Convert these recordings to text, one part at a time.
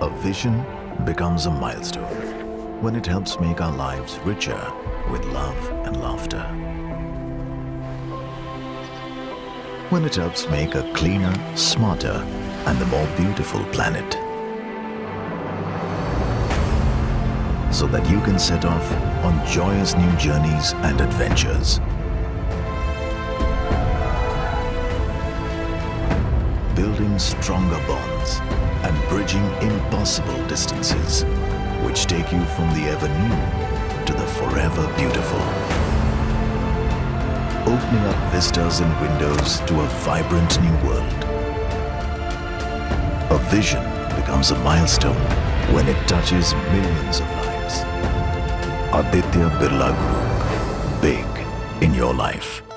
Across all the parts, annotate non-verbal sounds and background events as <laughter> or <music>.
A vision becomes a milestone when it helps make our lives richer with love and laughter. When it helps make a cleaner, smarter, and a more beautiful planet. So that you can set off on joyous new journeys and adventures. Building stronger bonds and bridging impossible distances, which take you from the ever new to the forever beautiful. Opening up vistas and windows to a vibrant new world. A vision becomes a milestone when it touches millions of lives. Aditya Birla Group. Big in your life.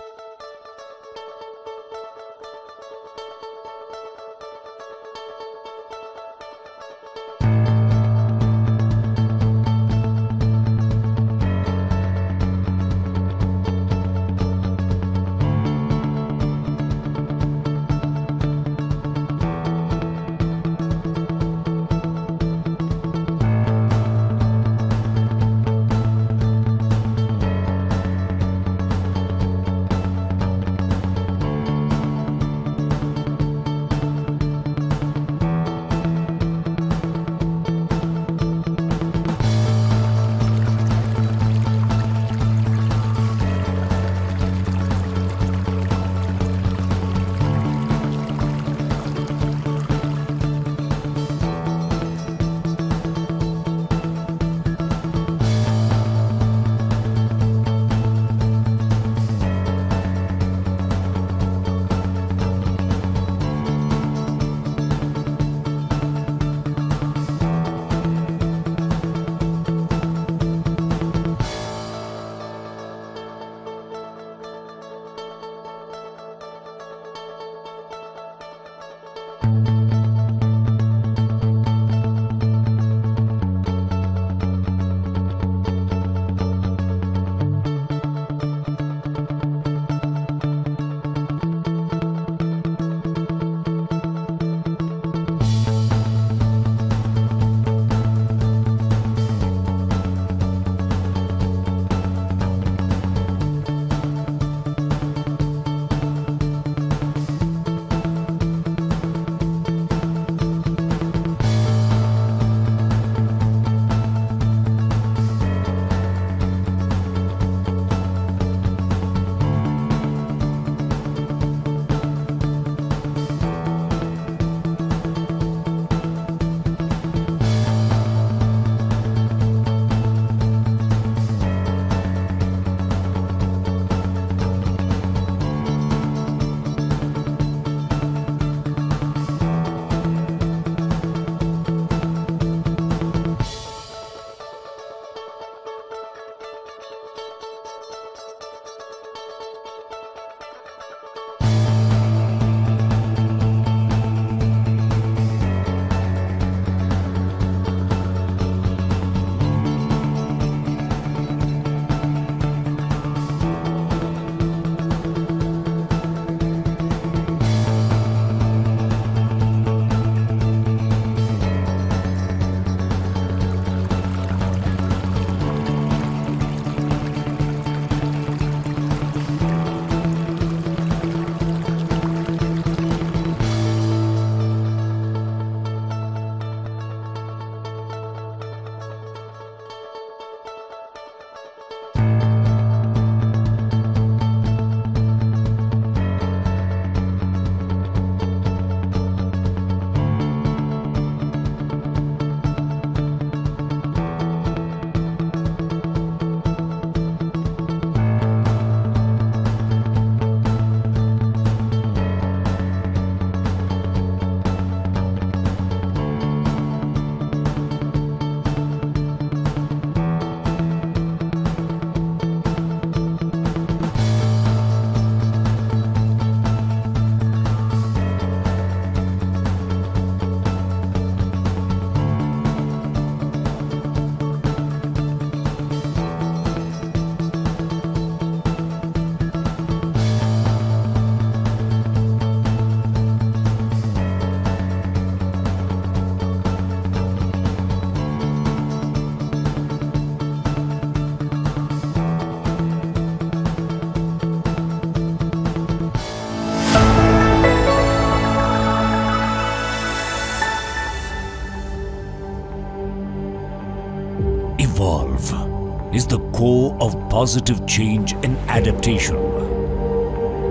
Positive change and adaptation.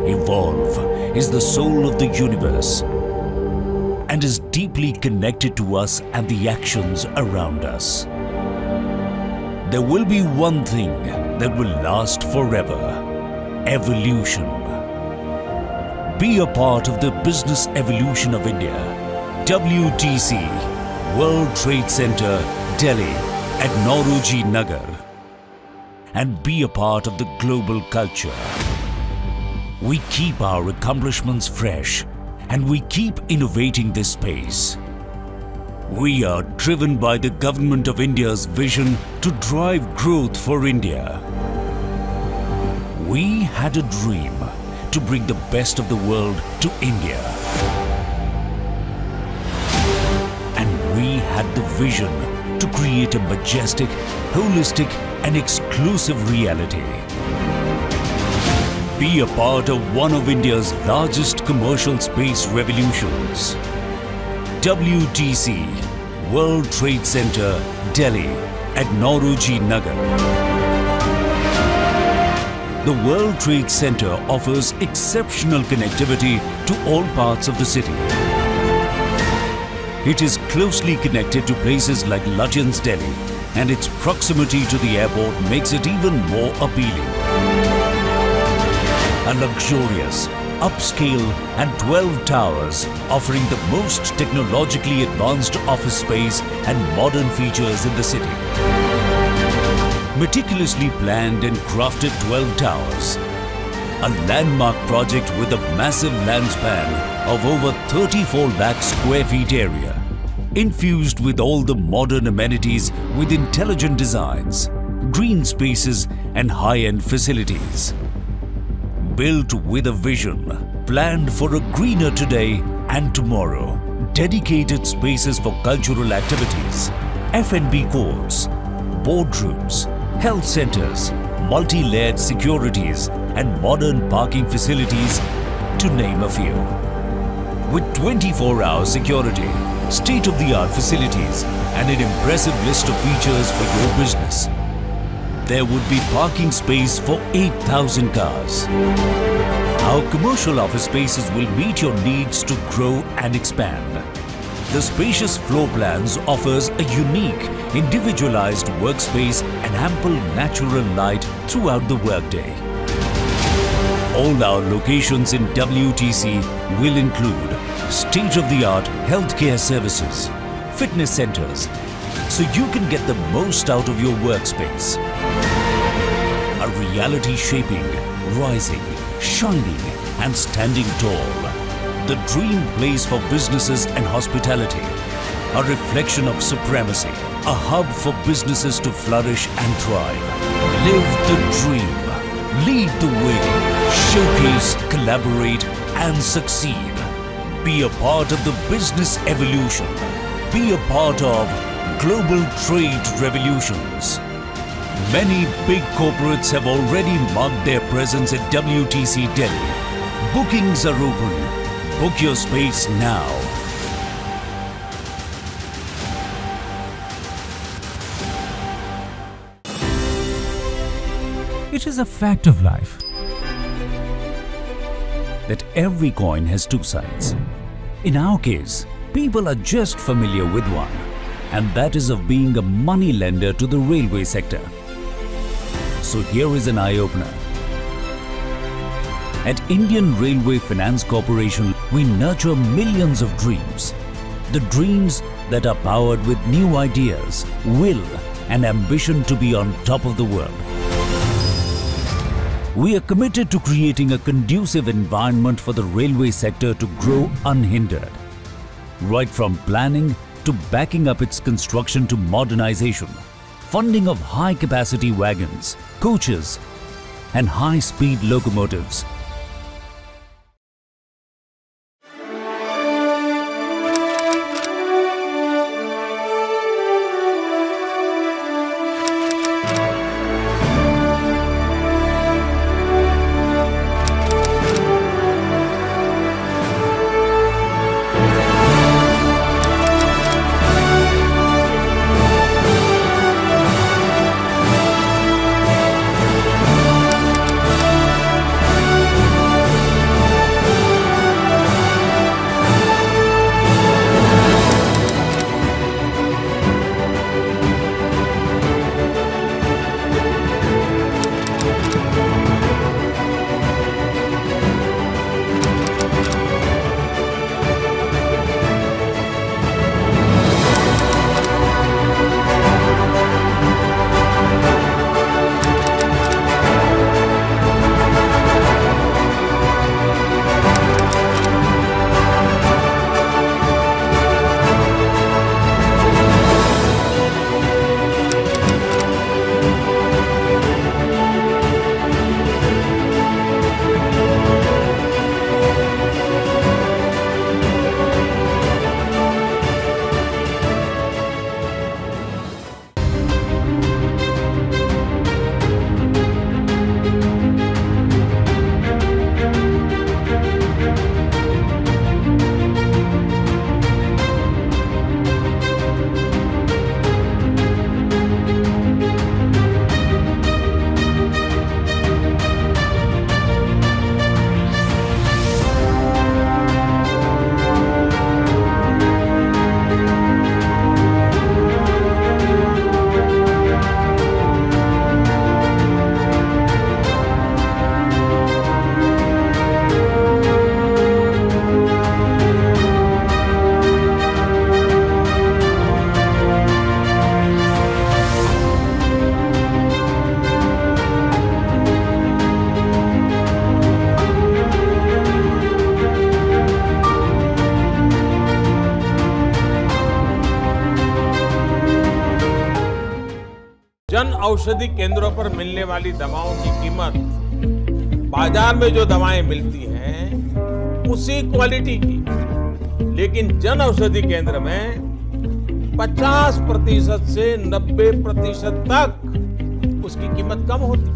Evolve is the soul of the universe and is deeply connected to us and the actions around us. There will be one thing that will last forever evolution. Be a part of the business evolution of India. WTC, World Trade Center, Delhi, at Nauroji Nagar. And be a part of the global culture. We keep our accomplishments fresh and we keep innovating this space. We are driven by the Government of India's vision to drive growth for India. We had a dream to bring the best of the world to India. And we had the vision to create a majestic, holistic and exclusive reality. Be a part of one of India's largest commercial space revolutions. WTC, World Trade Center, Delhi at Nauroji Nagar. The World Trade Center offers exceptional connectivity to all parts of the city. It is closely connected to places like Lutyens Delhi and its proximity to the airport makes it even more appealing. A luxurious, upscale and 12 towers offering the most technologically advanced office space and modern features in the city. Meticulously planned and crafted 12 towers. A landmark project with a massive land span of over 34 lakh square feet area. Infused with all the modern amenities with intelligent designs, green spaces and high-end facilities built with a vision, planned for a greener today and tomorrow. Dedicated spaces for cultural activities, F&B courts, boardrooms, health centers, multi-layered securities and modern parking facilities to name a few. With 24-hour security, state-of-the-art facilities and an impressive list of features for your business, there would be parking space for 8,000 cars. Our commercial office spaces will meet your needs to grow and expand. The spacious floor plans offers a unique, individualized workspace and ample natural light throughout the workday. All our locations in WTC will include state-of-the-art healthcare services, fitness centers, so you can get the most out of your workspace. A reality shaping, rising, shining and standing tall. The dream place for businesses and hospitality. A reflection of supremacy. A hub for businesses to flourish and thrive. Live the dream. Lead the way. Showcase, collaborate and succeed. Be a part of the business evolution. Be a part of global trade revolutions. Many big corporates have already marked their presence at WTC Delhi. Bookings are open. Book your space now. It is a fact of life that every coin has two sides. In our case, people are just familiar with one, and that is of being a money lender to the railway sector. So here is an eye-opener. At Indian Railway Finance Corporation, we nurture millions of dreams. The dreams that are powered with new ideas, will and ambition to be on top of the world. We are committed to creating a conducive environment for the railway sector to grow unhindered. Right from planning to backing up its construction to modernization, funding of high-capacity wagons, coaches and high-speed locomotives. औषधि केंद्रों पर मिलने वाली दवाओं की कीमत बाज़ार में जो दवाएँ मिलती हैं, उसी क्वालिटी की। लेकिन जन औषधि केंद्र में 50 प्रतिशत से 90 प्रतिशत तक उसकी कीमत कम होती है।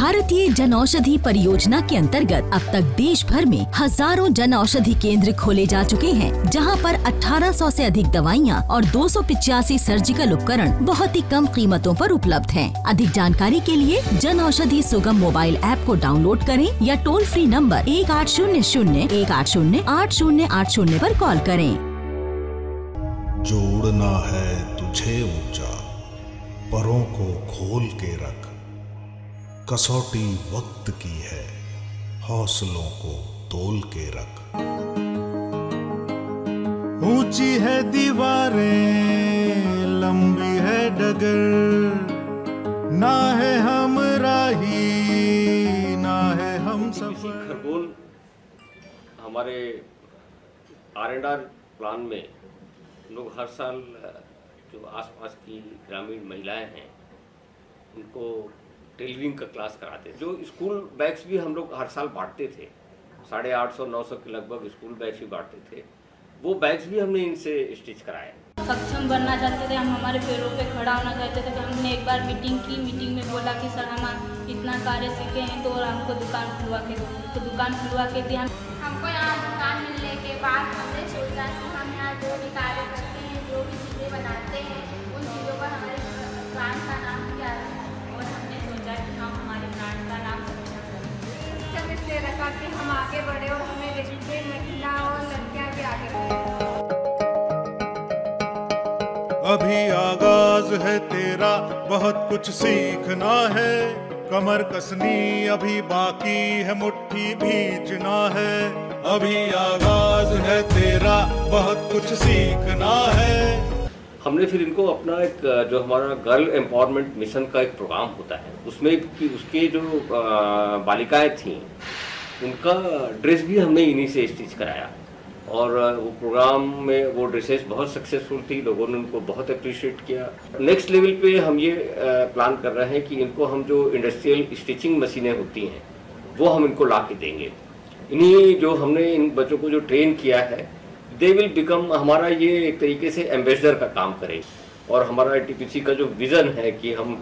भारतीय जन औषधि परियोजना के अंतर्गत अब तक देश भर में हज़ारों जन औषधि केंद्र खोले जा चुके हैं, जहाँ पर 1800 से अधिक दवाइयाँ और दो सर्जिकल उपकरण बहुत ही कम कीमतों पर उपलब्ध हैं। अधिक जानकारी के लिए जन औषधि सुगम मोबाइल ऐप को डाउनलोड करें या टोल फ्री नंबर एक आठ शून्य शून्य एक आठ शून्य आठ शून्य आठ शून्य आरोप कॉल करें कसौटी वक्त की है हौसलों को तोल के रख। ऊँची है दीवारें लंबी है डगर। ना है हम राही ना है हम सफ़र। खरगोन हमारे आर एंड आर प्लान में लोग हर साल जो आसपास की ग्रामीण महिलाएँ हैं उनको टेलरिंग का क्लास कराते जो स्कूल बैग्स भी हम लोग हर साल बांटते थे साढ़े आठ सौ नौ सौ के लगभग स्कूल बैग्स भी बांटते थे। वो बैग्स भी हमने इनसे स्टिच कराए। सक्षम बनना चाहते थे हम हमारे पैरों पे खड़ा होना चाहते थे। तो हमने एक बार मीटिंग की मीटिंग में बोला कि सर हम इतना कार्य सीखे हैं तो और हमको दुकान खुलवा के दो। तो दुकान खुलवा के दिया। हमको यहाँ दुकान मिलने के बाद हमने सोचा कि हम यहाँ जो भी कार्य करते हैं जो भी चीज़ें बनाते हैं उन चीज़ों पर हमारे दुकान का नाम क्या है। इसलिए रखा कि हम आगे बढ़े और हमें महिला और लड़कियाँ भी आगे अभी आगाज़ है तेरा, बहुत कुछ सीखना है। कमर कसनी अभी बाकी है, मुट्ठी भींचना है। अभी आगाज़ है तेरा, बहुत कुछ सीखना है। हमने फिर इनको अपना एक, जो हमारा गर्ल एम्पावरमेंट मिशन का एक प्रोग्राम होता है, उसमें कि उसके जो बालिकाएँ थीं, उनका ड्रेस भी हमने इन्हीं से स्टिच कराया। और वो प्रोग्राम में वो ड्रेसेस बहुत सक्सेसफुल थी, लोगों ने उनको बहुत अप्रिशिएट किया। नेक्स्ट लेवल पे हम ये प्लान कर रहे हैं कि इनको हम जो इंडस्ट्रियल स्टिचिंग मशीनें होती हैं, वो हम इनको ला के देंगे। इन्हीं जो हमने इन बच्चों को जो ट्रेन किया है दे विल बिकम हमारा ये एक तरीके से एम्बेसडर का काम करे। और हमारा टीपीसी का जो विज़न है कि हम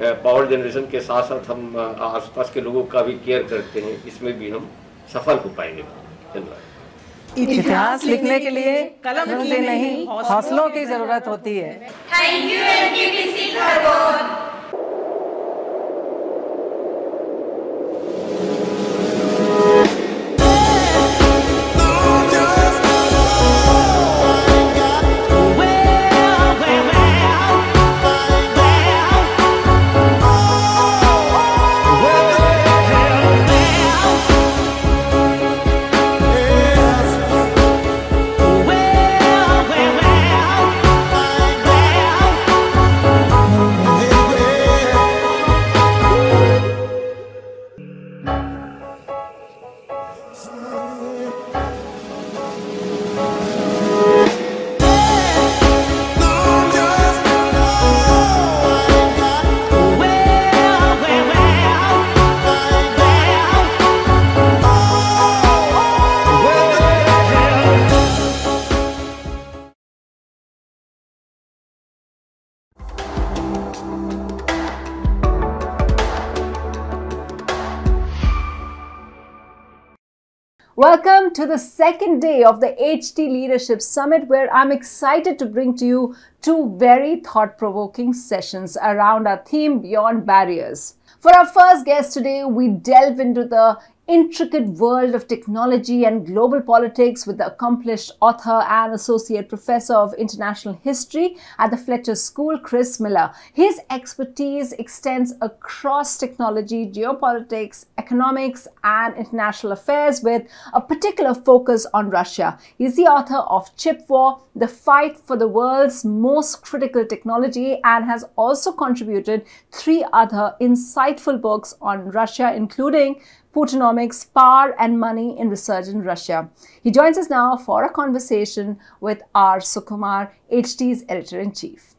पावर जनरेशन के साथ साथ हम आसपास के लोगों का भी केयर करते हैं इसमें भी हम सफल हो पाएँगे। धन्यवाद। इतिहास लिखने के लिए कलम की नहीं हौसलों की ज़रूरत होती है। Thank you Welcome to the second day of the HT Leadership Summit, where I'm excited to bring to you two very thought provoking sessions around our theme Beyond Barriers. For our first guest today, we delve into the intricate world of technology and global politics with the accomplished author and associate professor of international history at the Fletcher School, Chris Miller. His expertise extends across technology, geopolitics, economics, and international affairs with a particular focus on Russia. He's the author of Chip War, The Fight for the World's Most Critical Technology, and has also contributed three other insightful books on Russia, including Putinomics, Power and Money in Resurgent Russia. He joins us now for a conversation with R. Sukumar, HT's editor in chief.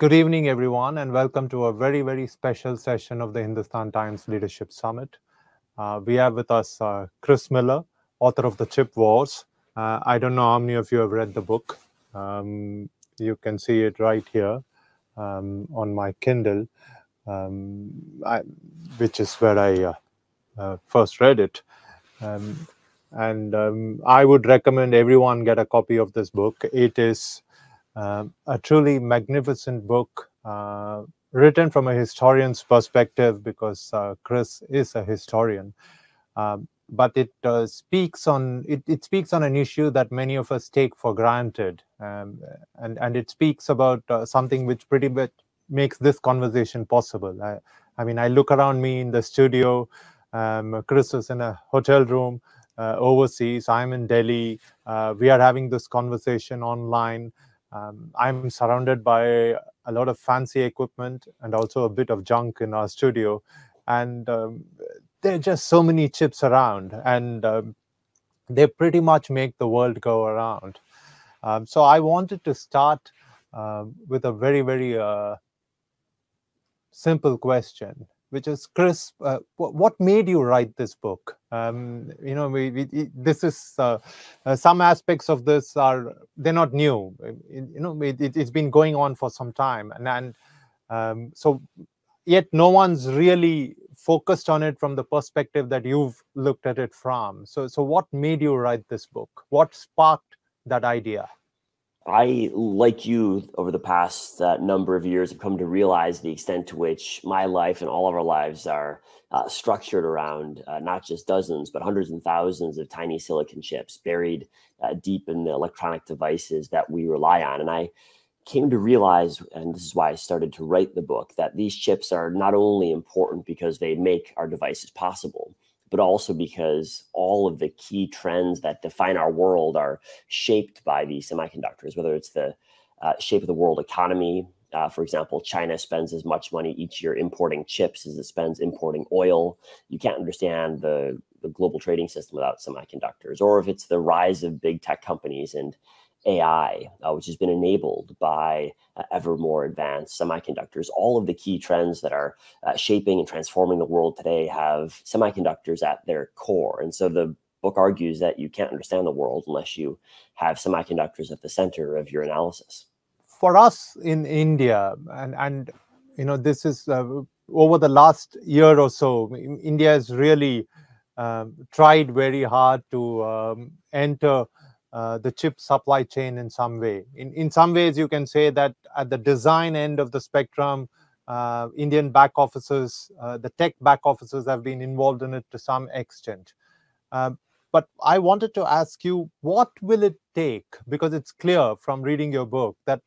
Good evening, everyone, and welcome to a very, very special session of the Hindustan Times Leadership Summit. Uh, we have with us uh, Chris Miller, author of The Chip Wars. Uh, I don't know how many of you have read the book. Um, you can see it right here um, on my Kindle, um, I, which is where I uh, uh, first read it. Um, and um, I would recommend everyone get a copy of this book. It is a truly magnificent book uh, written from a historian's perspective because uh, Chris is a historian. Um, but it uh, speaks on it, it, speaks on an issue that many of us take for granted, um, and and it speaks about uh, something which pretty much makes this conversation possible. I, I mean, I look around me in the studio. Um, Chris is in a hotel room uh, overseas. I'm in Delhi. Uh, we are having this conversation online. Um, I'm surrounded by a lot of fancy equipment and also a bit of junk in our studio. And um, there are just so many chips around, and um, they pretty much make the world go around. Um, so I wanted to start uh, with a very, very uh, simple question which is Chris, uh, what made you write this book? Um, you know, we, we, this is uh, uh, some aspects of this are they're not new. It, you know, it, has been going on for some time, and and um, so yet no one's really focused on it from the perspective that you've looked at it from. So, so what made you write this book? What sparked that idea? I, like you, over the past uh, number of years, have come to realize the extent to which my life and all of our lives are uh, structured around uh, not just dozens, but hundreds and thousands of tiny silicon chips buried uh, deep in the electronic devices that we rely on. And I came to realize, and this is why I started to write the book, that these chips are not only important because they make our devices possible, but also because all of the key trends that define our world are shaped by the semiconductors, whether it's the uh, shape of the world economy. Uh, for example, China spends as much money each year importing chips as it spends importing oil. You can't understand the, the global trading system without semiconductors. Or if it's the rise of big tech companies and AI, uh, which has been enabled by uh, ever more advanced semiconductors. All of the key trends that are uh, shaping and transforming the world today have semiconductors at their core. And so the book argues that you can't understand the world unless you have semiconductors at the center of your analysis. For us in India, and, and you know, this is uh, over the last year or so, India has really um, tried very hard to um, enter uh, the chip supply chain in some way. In, in some ways, you can say that at the design end of the spectrum, uh, Indian back offices, uh, the tech back offices have been involved in it to some extent. Um, but I wanted to ask you, what will it take? Because it's clear from reading your book that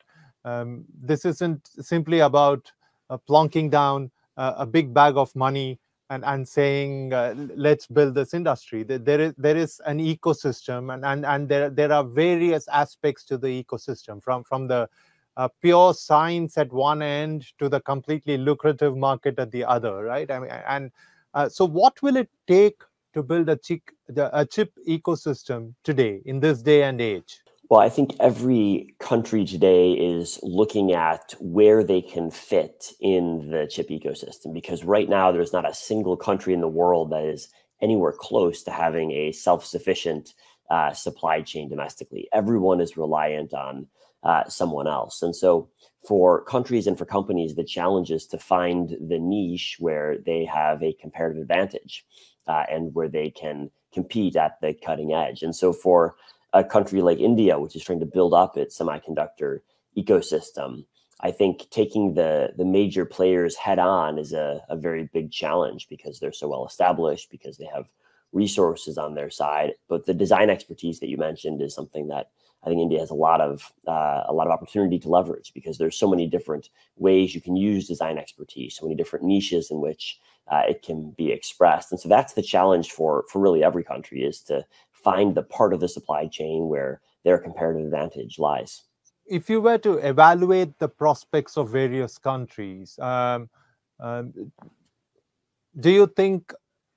um, this isn't simply about uh, plonking down a big bag of money and and saying uh, let's build this industry. There is there is an ecosystem and and, and there there are various aspects to the ecosystem from from the uh, pure science at one end to the completely lucrative market at the other right? I mean and uh, so what will it take to build a chip a chip ecosystem today in this day and age well, I think every country today is looking at where they can fit in the chip ecosystem because right now there's not a single country in the world that is anywhere close to having a self sufficient uh, supply chain domestically. Everyone is reliant on uh, someone else. And so, for countries and for companies, the challenge is to find the niche where they have a comparative advantage uh, and where they can compete at the cutting edge. And so, for a country like India, which is trying to build up its semiconductor ecosystem, I think taking the the major players head on is a, a very big challenge because they're so well established, because they have resources on their side. But the design expertise that you mentioned is something that I think India has a lot of uh, a lot of opportunity to leverage because there's so many different ways you can use design expertise, so many different niches in which uh, it can be expressed. And so that's the challenge for for really every country is to find the part of the supply chain where their comparative advantage lies. If you were to evaluate the prospects of various countries, um, um, do you think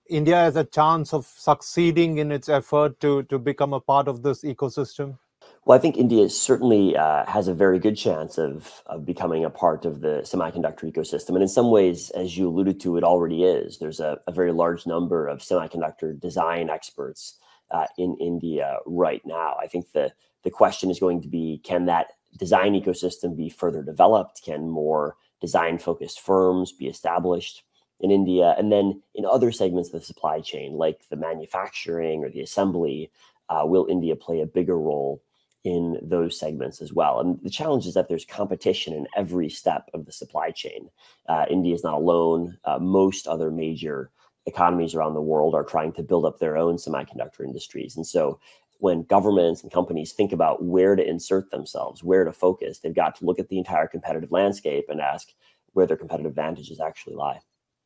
India has a chance of succeeding in its effort to, to become a part of this ecosystem? Well, I think India certainly uh, has a very good chance of, of becoming a part of the semiconductor ecosystem. And in some ways, as you alluded to, it already is. There's a, a very large number of semiconductor design experts uh, in India right now. I think the, the question is going to be can that design ecosystem be further developed? Can more design focused firms be established in India? And then in other segments of the supply chain, like the manufacturing or the assembly, uh, will India play a bigger role? in those segments as well. And the challenge is that there's competition in every step of the supply chain. Uh, India is not alone. Uh, most other major economies around the world are trying to build up their own semiconductor industries. And so when governments and companies think about where to insert themselves, where to focus, they've got to look at the entire competitive landscape and ask where their competitive advantages actually lie.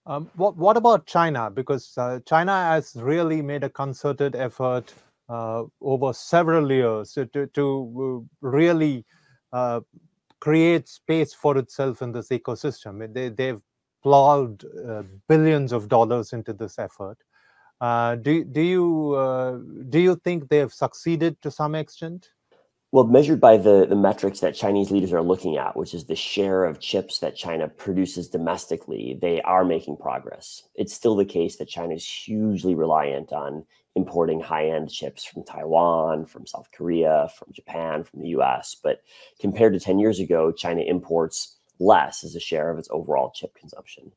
Um, what, what about China? Because uh, China has really made a concerted effort uh, over several years to, to, uh, really uh, create space for itself in this ecosystem. They, they've plowed uh, billions of dollars into this effort. Uh, do, do, you, uh, do you think they have succeeded to some extent? Well, measured by the, the metrics that Chinese leaders are looking at, which is the share of chips that China produces domestically, they are making progress. It's still the case that China is hugely reliant on importing high-end chips from Taiwan, from South Korea, from Japan, from the US. But compared to 10 years ago, China imports less as a share of its overall chip consumption.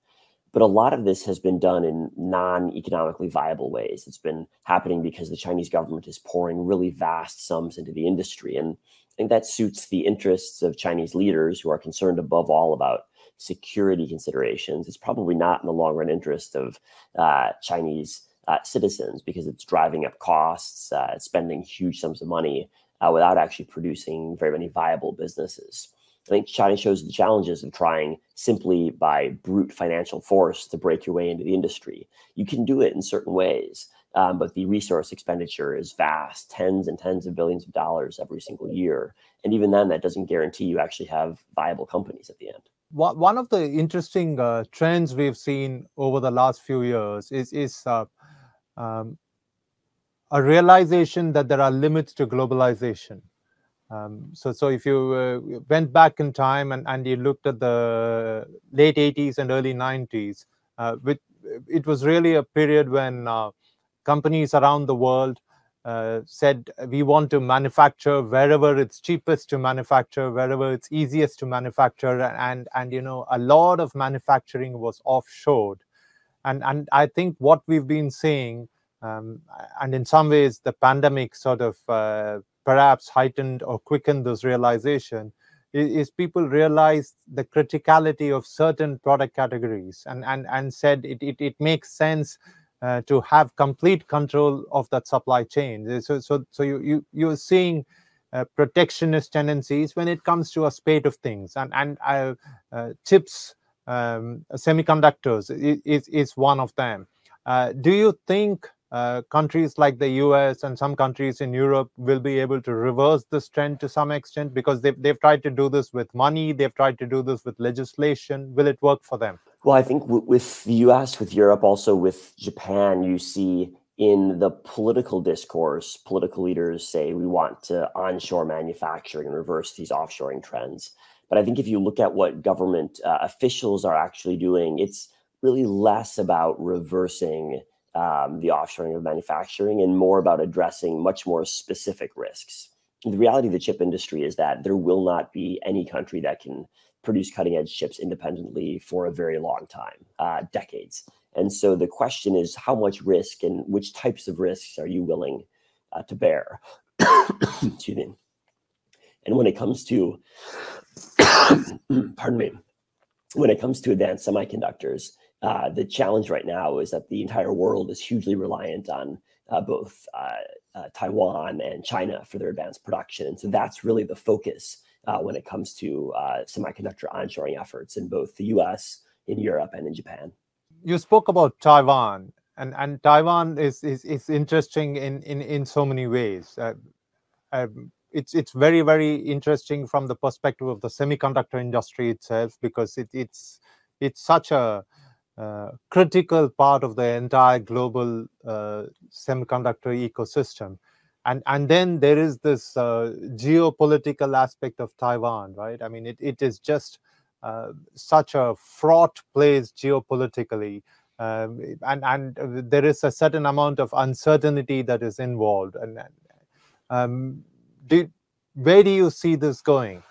But a lot of this has been done in non-economically viable ways. It's been happening because the Chinese government is pouring really vast sums into the industry. And I think that suits the interests of Chinese leaders who are concerned above all about security considerations. It's probably not in the long run interest of uh, Chinese uh, citizens because it's driving up costs, uh, spending huge sums of money uh, without actually producing very many viable businesses. I think China shows the challenges of trying simply by brute financial force to break your way into the industry. You can do it in certain ways, um, but the resource expenditure is vast, tens and tens of billions of dollars every single year. And even then, that doesn't guarantee you actually have viable companies at the end. One of the interesting uh, trends we've seen over the last few years is, is uh, um, a realization that there are limits to globalization. Um, so, so if you uh, went back in time and, and you looked at the late 80s and early 90s, uh, with, it was really a period when uh, companies around the world uh, said we want to manufacture wherever it's cheapest to manufacture, wherever it's easiest to manufacture, and and you know a lot of manufacturing was offshored. And and I think what we've been seeing, um, and in some ways the pandemic sort of uh, perhaps heightened or quickened this realization, is, people realized the criticality of certain product categories and and and said it it, it makes sense. Uh, to have complete control of that supply chain, so so so you you you're seeing uh, protectionist tendencies when it comes to a spate of things, and and uh, uh chips um, semiconductors is, is one of them. Uh, do you think uh, countries like the US and some countries in Europe will be able to reverse this trend to some extent because they've, they've tried to do this with money, they've tried to do this with legislation. Will it work for them? Well, I think with the US, with Europe, also with Japan, you see in the political discourse, political leaders say we want to onshore manufacturing and reverse these offshoring trends. But I think if you look at what government uh, officials are actually doing, it's really less about reversing um, the offshoring of manufacturing and more about addressing much more specific risks. The reality of the chip industry is that there will not be any country that can produce cutting edge chips independently for a very long time, uh, decades. And so the question is how much risk and which types of risks are you willing uh, to bear? <coughs> Excuse me. And when it comes to <coughs> pardon me, when it comes to advanced semiconductors, uh, the challenge right now is that the entire world is hugely reliant on uh, both uh, uh Taiwan and China for their advanced production. And so that's really the focus uh, when it comes to semiconductor onshoring efforts in both the US, in Europe, and in Japan. You spoke about Taiwan, and, and Taiwan is, is, is interesting in, in, in so many ways. Um, it's it's very very interesting from the perspective of the semiconductor industry itself because it, it's it's such a uh, critical part of the entire global uh, semiconductor ecosystem. and and then there is this uh, geopolitical aspect of Taiwan, right? I mean, it, it is just uh, such a fraught place geopolitically, um, and and there is a certain amount of uncertainty that is involved. And um, do, where do you see this going?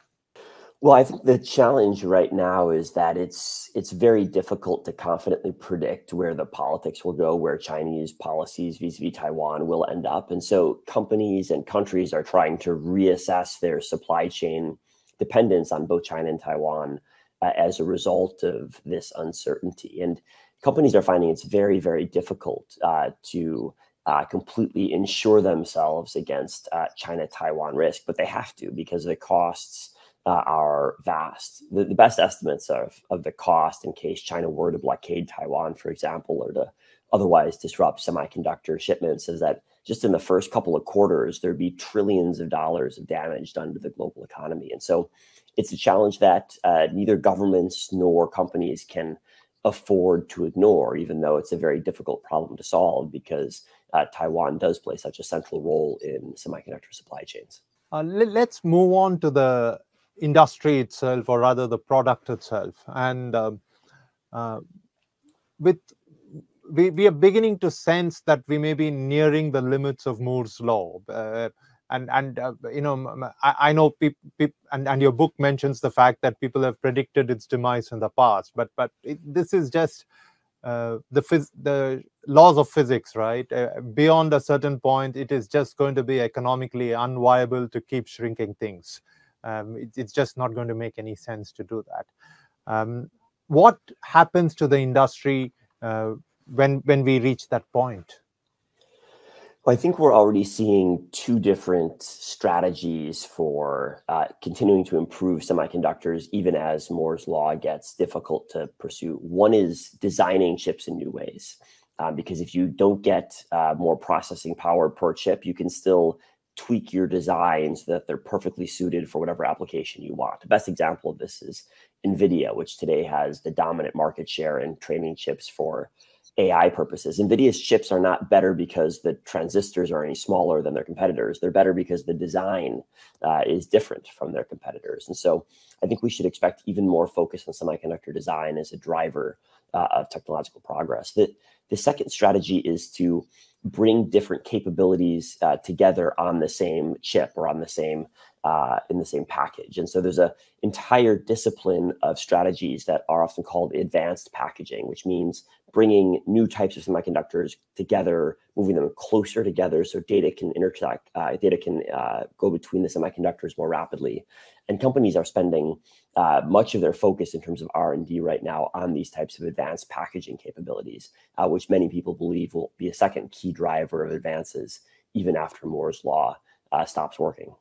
Well, I think the challenge right now is that it's it's very difficult to confidently predict where the politics will go, where Chinese policies vis-a-vis Taiwan will end up. And so companies and countries are trying to reassess their supply chain dependence on both China and Taiwan uh, as a result of this uncertainty. And companies are finding it's very, very difficult uh, to uh, completely insure themselves against uh, China-Taiwan risk, but they have to because the costs uh, are vast. The, the, best estimates of, of the cost in case China were to blockade Taiwan, for example, or to otherwise disrupt semiconductor shipments is that just in the first couple of quarters, there'd be trillions of dollars of damage done to the global economy. And so it's a challenge that uh, neither governments nor companies can afford to ignore, even though it's a very difficult problem to solve because uh, Taiwan does play such a central role in semiconductor supply chains. Uh, let's move on to the industry itself, or rather the product itself. And um, uh, with we, we are beginning to sense that we may be nearing the limits of Moore's law. Uh, and and uh, you know, I, I know people, and, and your book mentions the fact that people have predicted its demise in the past. But but it, this is just uh, the phys- the laws of physics, right? Uh, beyond a certain point, it is just going to be economically unviable to keep shrinking things. Um, it, it's just not going to make any sense to do that. Um, what happens to the industry uh, when when we reach that point? Well, I think we're already seeing two different strategies for uh, continuing to improve semiconductors, even as Moore's law gets difficult to pursue. One is designing chips in new ways, um, because if you don't get uh, more processing power per chip, you can still tweak your designs so that they're perfectly suited for whatever application you want. The best example of this is NVIDIA, which today has the dominant market share in training chips for AI purposes. NVIDIA's chips are not better because the transistors are any smaller than their competitors. They're better because the design uh, is different from their competitors. And so I think we should expect even more focus on semiconductor design as a driver uh, of technological progress. The, the second strategy is to bring different capabilities uh, together on the same chip or on the same uh, in the same package. And so there's an entire discipline of strategies that are often called advanced packaging, which means bringing new types of semiconductors together, moving them closer together so data can intersect, uh, data can uh, go between the semiconductors more rapidly. And companies are spending uh, much of their focus in terms of R&D right now on these types of advanced packaging capabilities, uh, which many people believe will be a second key driver of advances even after Moore's law uh, stops working.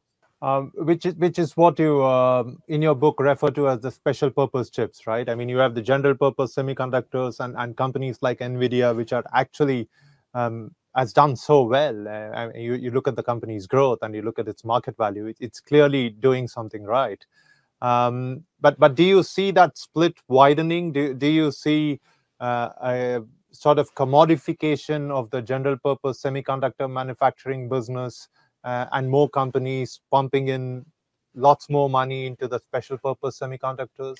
Um, which is which is what you uh, in your book refer to as the special purpose chips, right? I mean, you have the general purpose semiconductors and and companies like Nvidia, which are actually um, has done so well. Uh, you you look at the company's growth and you look at its market value; it, it's clearly doing something right. Um, but but do you see that split widening? Do do you see uh, a sort of commodification of the general purpose semiconductor manufacturing business uh, and more companies pumping in lots more money into the special purpose semiconductors?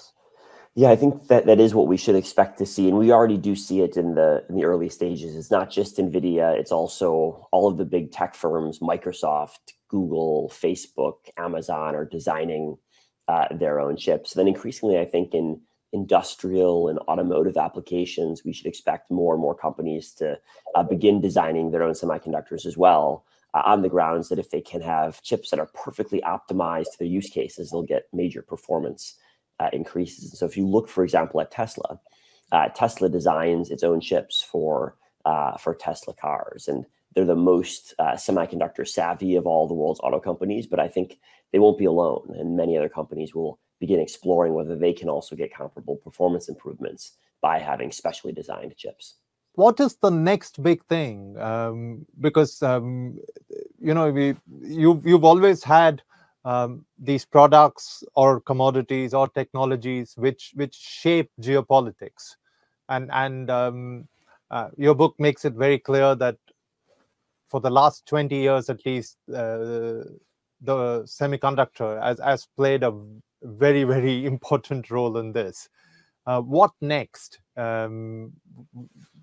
Yeah, I think that that is what we should expect to see, and we already do see it in the in the early stages. It's not just Nvidia; it's also all of the big tech firms, Microsoft, Google, Facebook, Amazon, are designing uh, their own chips. Then increasingly, I think in industrial and automotive applications, we should expect more and more companies to uh, begin designing their own semiconductors as well. Uh, on the grounds that if they can have chips that are perfectly optimized to their use cases, they'll get major performance uh, increases. So if you look, for example, at Tesla, uh, Tesla designs its own chips for uh, for Tesla cars, and they're the most uh, semiconductor savvy of all the world's auto companies. But I think they won't be alone, and many other companies will begin exploring whether they can also get comparable performance improvements by having specially designed chips. What is the next big thing? Um, because um, you know we you you've always had um, these products or commodities or technologies which which shape geopolitics, and and um, uh, your book makes it very clear that for the last 20 years at least, uh, the semiconductor has, has played a very, very <laughs> important role in this. Uh, what next? Um,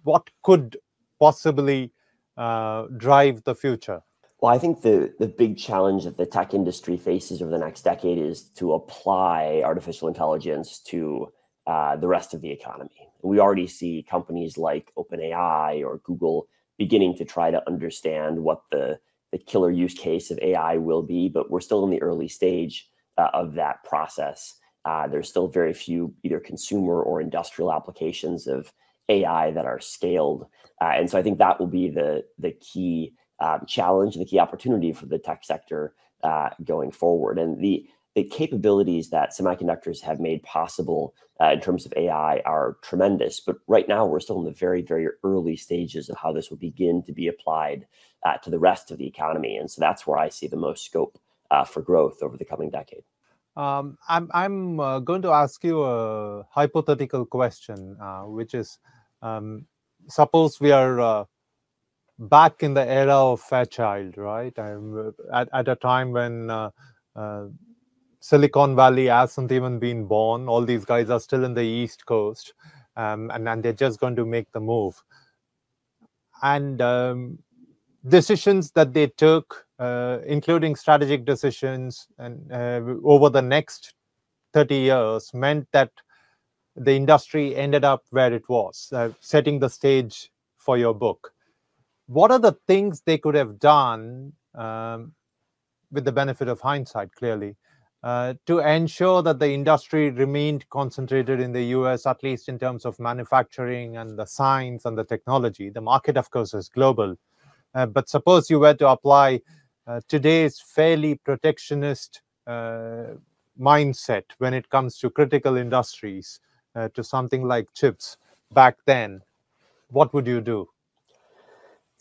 what could possibly uh, drive the future? Well, I think the, the big challenge that the tech industry faces over the next decade is to apply artificial intelligence to uh, the rest of the economy. We already see companies like OpenAI or Google beginning to try to understand what the, the killer use case of AI will be, but we're still in the early stage uh, of that process. Uh, there's still very few either consumer or industrial applications of AI that are scaled. Uh, and so I think that will be the, the key um, challenge and the key opportunity for the tech sector uh, going forward. And the the capabilities that semiconductors have made possible uh, in terms of AI are tremendous. But right now, we're still in the very, very early stages of how this will begin to be applied uh, to the rest of the economy. And so that's where I see the most scope uh, for growth over the coming decade. Um, I'm, I'm uh, going to ask you a hypothetical question, uh, which is um, suppose we are uh, back in the era of Fairchild, right? I'm, at, at a time when Silicon Valley hasn't even been born. All these guys are still in the East Coast, um, and, and they're just going to make the move. And um, decisions that they took, uh, including strategic decisions, and uh, over the next 30 years, meant that the industry ended up where it was, uh, setting the stage for your book. What are the things they could have done um, with the benefit of hindsight, clearly, uh, to ensure that the industry remained concentrated in the US, at least in terms of manufacturing and the science and the technology. The market, of course, is global. Uh, but suppose you were to apply uh, today's fairly protectionist uh, mindset when it comes to critical industries to something like chips back then, what would you do?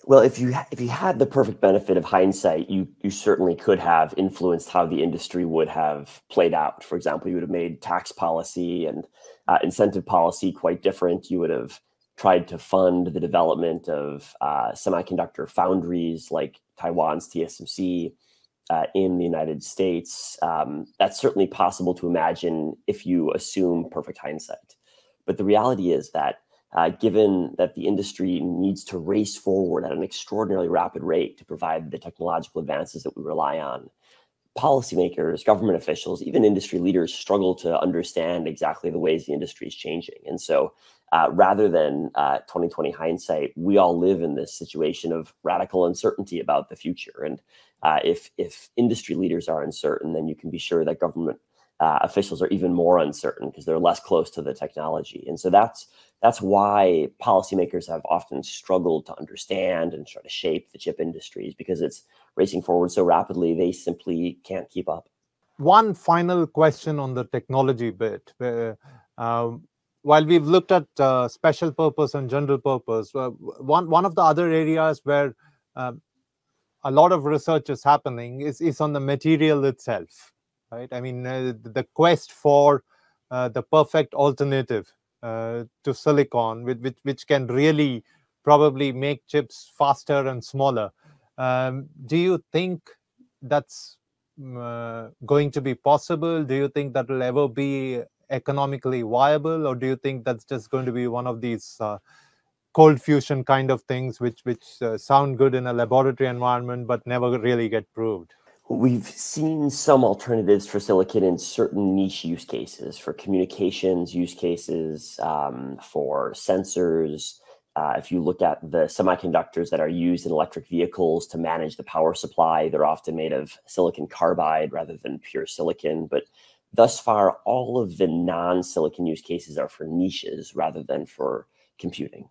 Well, if you if you had the perfect benefit of hindsight, you you certainly could have influenced how the industry would have played out. For example, you would have made tax policy and uh, incentive policy quite different. You would have tried to fund the development of uh, semiconductor foundries like Taiwan's TSMC uh, in the United States. Um, that's certainly possible to imagine if you assume perfect hindsight. But the reality is that uh, given that the industry needs to race forward at an extraordinarily rapid rate to provide the technological advances that we rely on. Policymakers, government officials, even industry leaders struggle to understand exactly the ways the industry is changing. And so, uh, rather than uh, 2020 hindsight, we all live in this situation of radical uncertainty about the future. And uh, if if industry leaders are uncertain, then you can be sure that government uh, officials are even more uncertain because they're less close to the technology. And so that's that's why policymakers have often struggled to understand and try to shape the chip industries because it's racing forward so rapidly they simply can't keep up. One final question on the technology bit. Uh, while we've looked at uh, special purpose and general purpose, uh, one one of the other areas where um, a lot of research is happening is, is on the material itself right? I mean, uh, the quest for uh, the perfect alternative uh, to silicon, which, which, which can really probably make chips faster and smaller. Um, do you think that's uh, going to be possible? Do you think that will ever be economically viable, or do you think that's just going to be one of these uh, cold fusion kind of things, which which uh, sound good in a laboratory environment but never really get proved? We've seen some alternatives for silicon in certain niche use cases, for communications use cases, um, for sensors. Uh, if you look at the semiconductors that are used in electric vehicles to manage the power supply, they're often made of silicon carbide rather than pure silicon. But thus far, all of the non silicon use cases are for niches rather than for computing.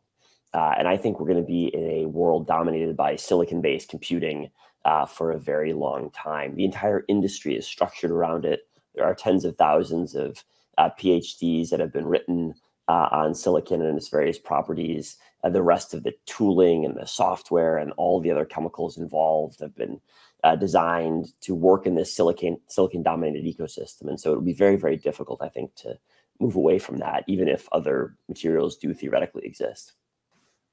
Uh, and I think we're going to be in a world dominated by silicon based computing uh, for a very long time. The entire industry is structured around it. There are tens of thousands of uh, PhDs that have been written uh, on silicon and its various properties. the rest of the tooling and the software and all the other chemicals involved have been uh, designed to work in this silicon silicon dominated ecosystem. And so it'll be very, very difficult, I think, to move away from that, even if other materials do theoretically exist.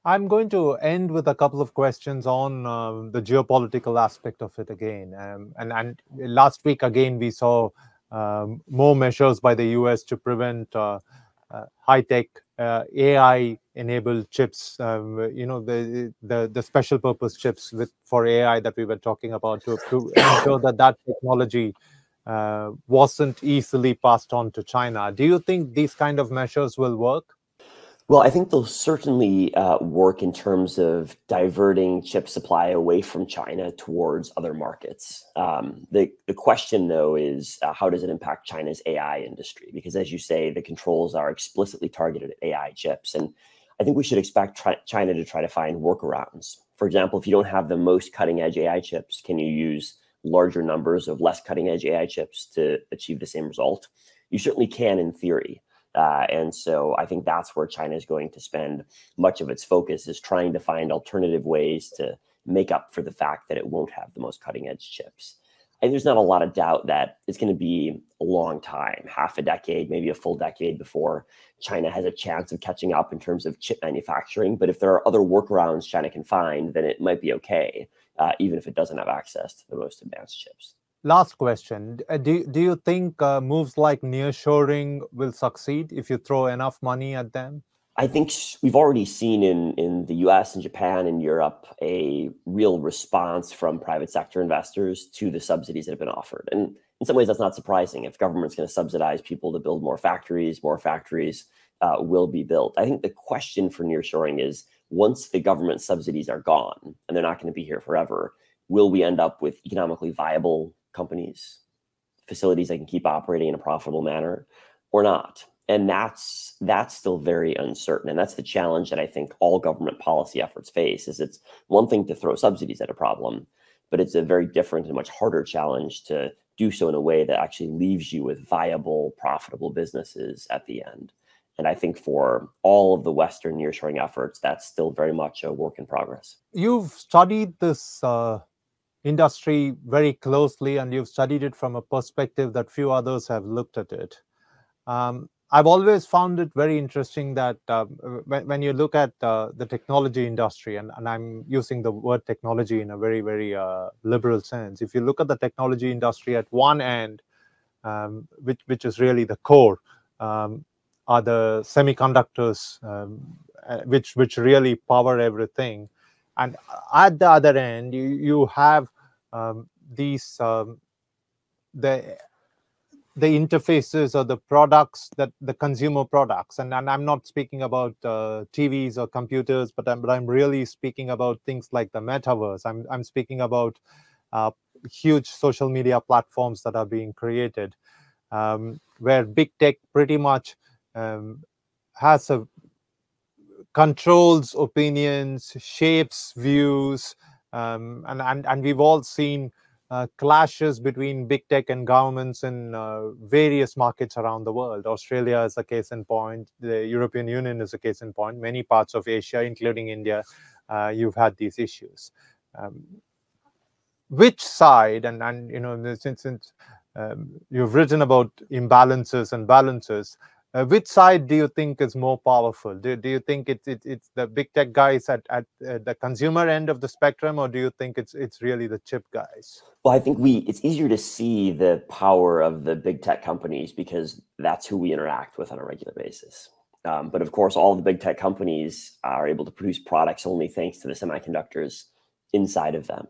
I'm going to end with a couple of questions on uh, the geopolitical aspect of it again. Um, and, and last week, again, we saw um, more measures by the US to prevent uh, uh, high tech uh, AI enabled chips, um, you know, the, the, the special purpose chips with for AI that we were talking about to, to <coughs> ensure that that technology uh, wasn't easily passed on to China. Do you think these kind of measures will work? Well, I think they'll certainly uh, work in terms of diverting chip supply away from China towards other markets. Um, the, the question, though, is uh, how does it impact China's AI industry? Because, as you say, the controls are explicitly targeted at AI chips. And I think we should expect China to try to find workarounds. For example, if you don't have the most cutting edge AI chips, can you use larger numbers of less cutting edge AI chips to achieve the same result? You certainly can in theory. Uh, and so I think that's where China is going to spend much of its focus is trying to find alternative ways to make up for the fact that it won't have the most cutting edge chips. And there's not a lot of doubt that it's going to be a long time, half a decade, maybe a full decade before China has a chance of catching up in terms of chip manufacturing. But if there are other workarounds China can find, then it might be okay, uh, even if it doesn't have access to the most advanced chips. Last question. Uh, do, do you think uh, moves like nearshoring will succeed if you throw enough money at them? I think we've already seen in, in the US and Japan and Europe a real response from private sector investors to the subsidies that have been offered. And in some ways, that's not surprising. If government's going to subsidize people to build more factories, more factories uh, will be built. I think the question for nearshoring is once the government subsidies are gone, and they're not going to be here forever, will we end up with economically viable companies, facilities that can keep operating in a profitable manner or not. And that's that's still very uncertain. And that's the challenge that I think all government policy efforts face is it's one thing to throw subsidies at a problem, but it's a very different and much harder challenge to do so in a way that actually leaves you with viable, profitable businesses at the end. And I think for all of the Western nearshoring efforts, that's still very much a work in progress. You've studied this uh, industry very closely and you've studied it from a perspective that few others have looked at it. Um, I've always found it very interesting that uh, when, when, you look at uh, the technology industry, and, and, I'm using the word technology in a very, very uh, liberal sense. If you look at the technology industry at one end, um, which, which is really the core, um, are the semiconductors, um, uh, which, which really power everything. And at the other end, you, you have um, these um, the the interfaces or the products that the consumer products. And, and i'm not speaking about uh, tvs or computers but I'm, but I'm really speaking about things like the metaverse. I'm, I'm speaking about uh, huge social media platforms that are being created um, where big tech pretty much um, has a controls opinions shapes views um, and, and, and we've all seen uh, clashes between big tech and governments in uh, various markets around the world. Australia is a case in point. The European Union is a case in point. Many parts of Asia, including India, uh, you've had these issues. Um, which side, and, and you know, since, since um, you've written about imbalances and balances, uh, which side do you think is more powerful? Do, do you think it's, it, it's the big tech guys at, at uh, the consumer end of the spectrum, or do you think it's it's really the chip guys? Well, I think we it's easier to see the power of the big tech companies because that's who we interact with on a regular basis. Um, but of course, all of the big tech companies are able to produce products only thanks to the semiconductors inside of them.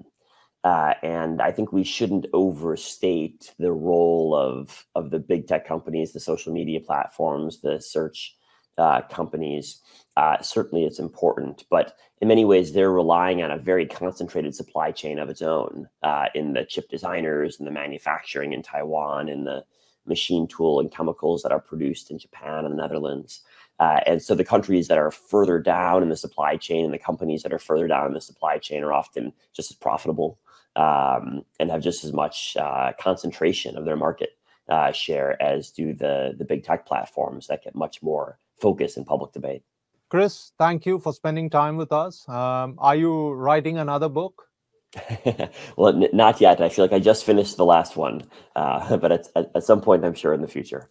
Uh, and I think we shouldn't overstate the role of of the big tech companies, the social media platforms, the search uh, companies. Uh, certainly, it's important, but in many ways, they're relying on a very concentrated supply chain of its own uh, in the chip designers and the manufacturing in Taiwan and the machine tool and chemicals that are produced in Japan and the Netherlands. Uh, and so the countries that are further down in the supply chain and the companies that are further down in the supply chain are often just as profitable um, and have just as much uh, concentration of their market uh, share as do the the big tech platforms that get much more focus in public debate. Chris, thank you for spending time with us. Um, are you writing another book? <laughs> well, n- not yet. I feel like I just finished the last one, uh, <laughs> but at, at, at some point, I'm sure in the future.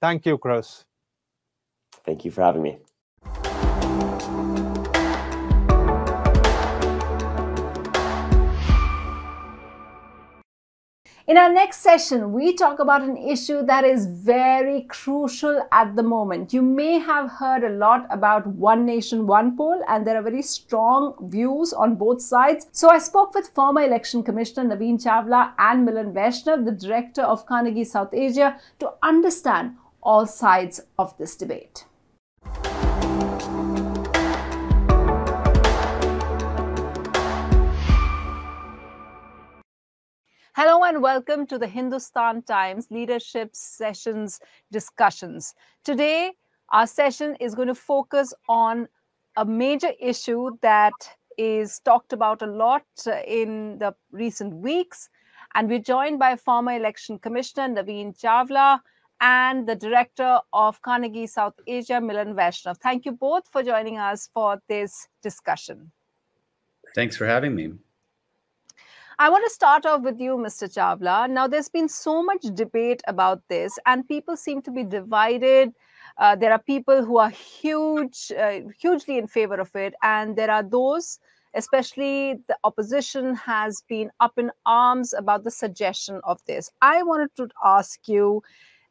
Thank you, Chris. Thank you for having me. In our next session, we talk about an issue that is very crucial at the moment. You may have heard a lot about One Nation, One Poll, and there are very strong views on both sides. So I spoke with former Election Commissioner Navin Chawla and Milan Vaishnav, the director of Carnegie South Asia, to understand all sides of this debate. Hello and welcome to the Hindustan Times Leadership Sessions discussions. Today, our session is going to focus on a major issue that is talked about a lot uh, in the recent weeks. And we're joined by former election commissioner Navin Chawla and the director of Carnegie South Asia, Milan Vaishnav. Thank you both for joining us for this discussion. Thanks for having me. I want to start off with you, Mr. Chawla. Now, there's been so much debate about this, and people seem to be divided. Uh, there are people who are huge, uh, hugely in favor of it, and there are those, especially the opposition, has been up in arms about the suggestion of this. I wanted to ask you.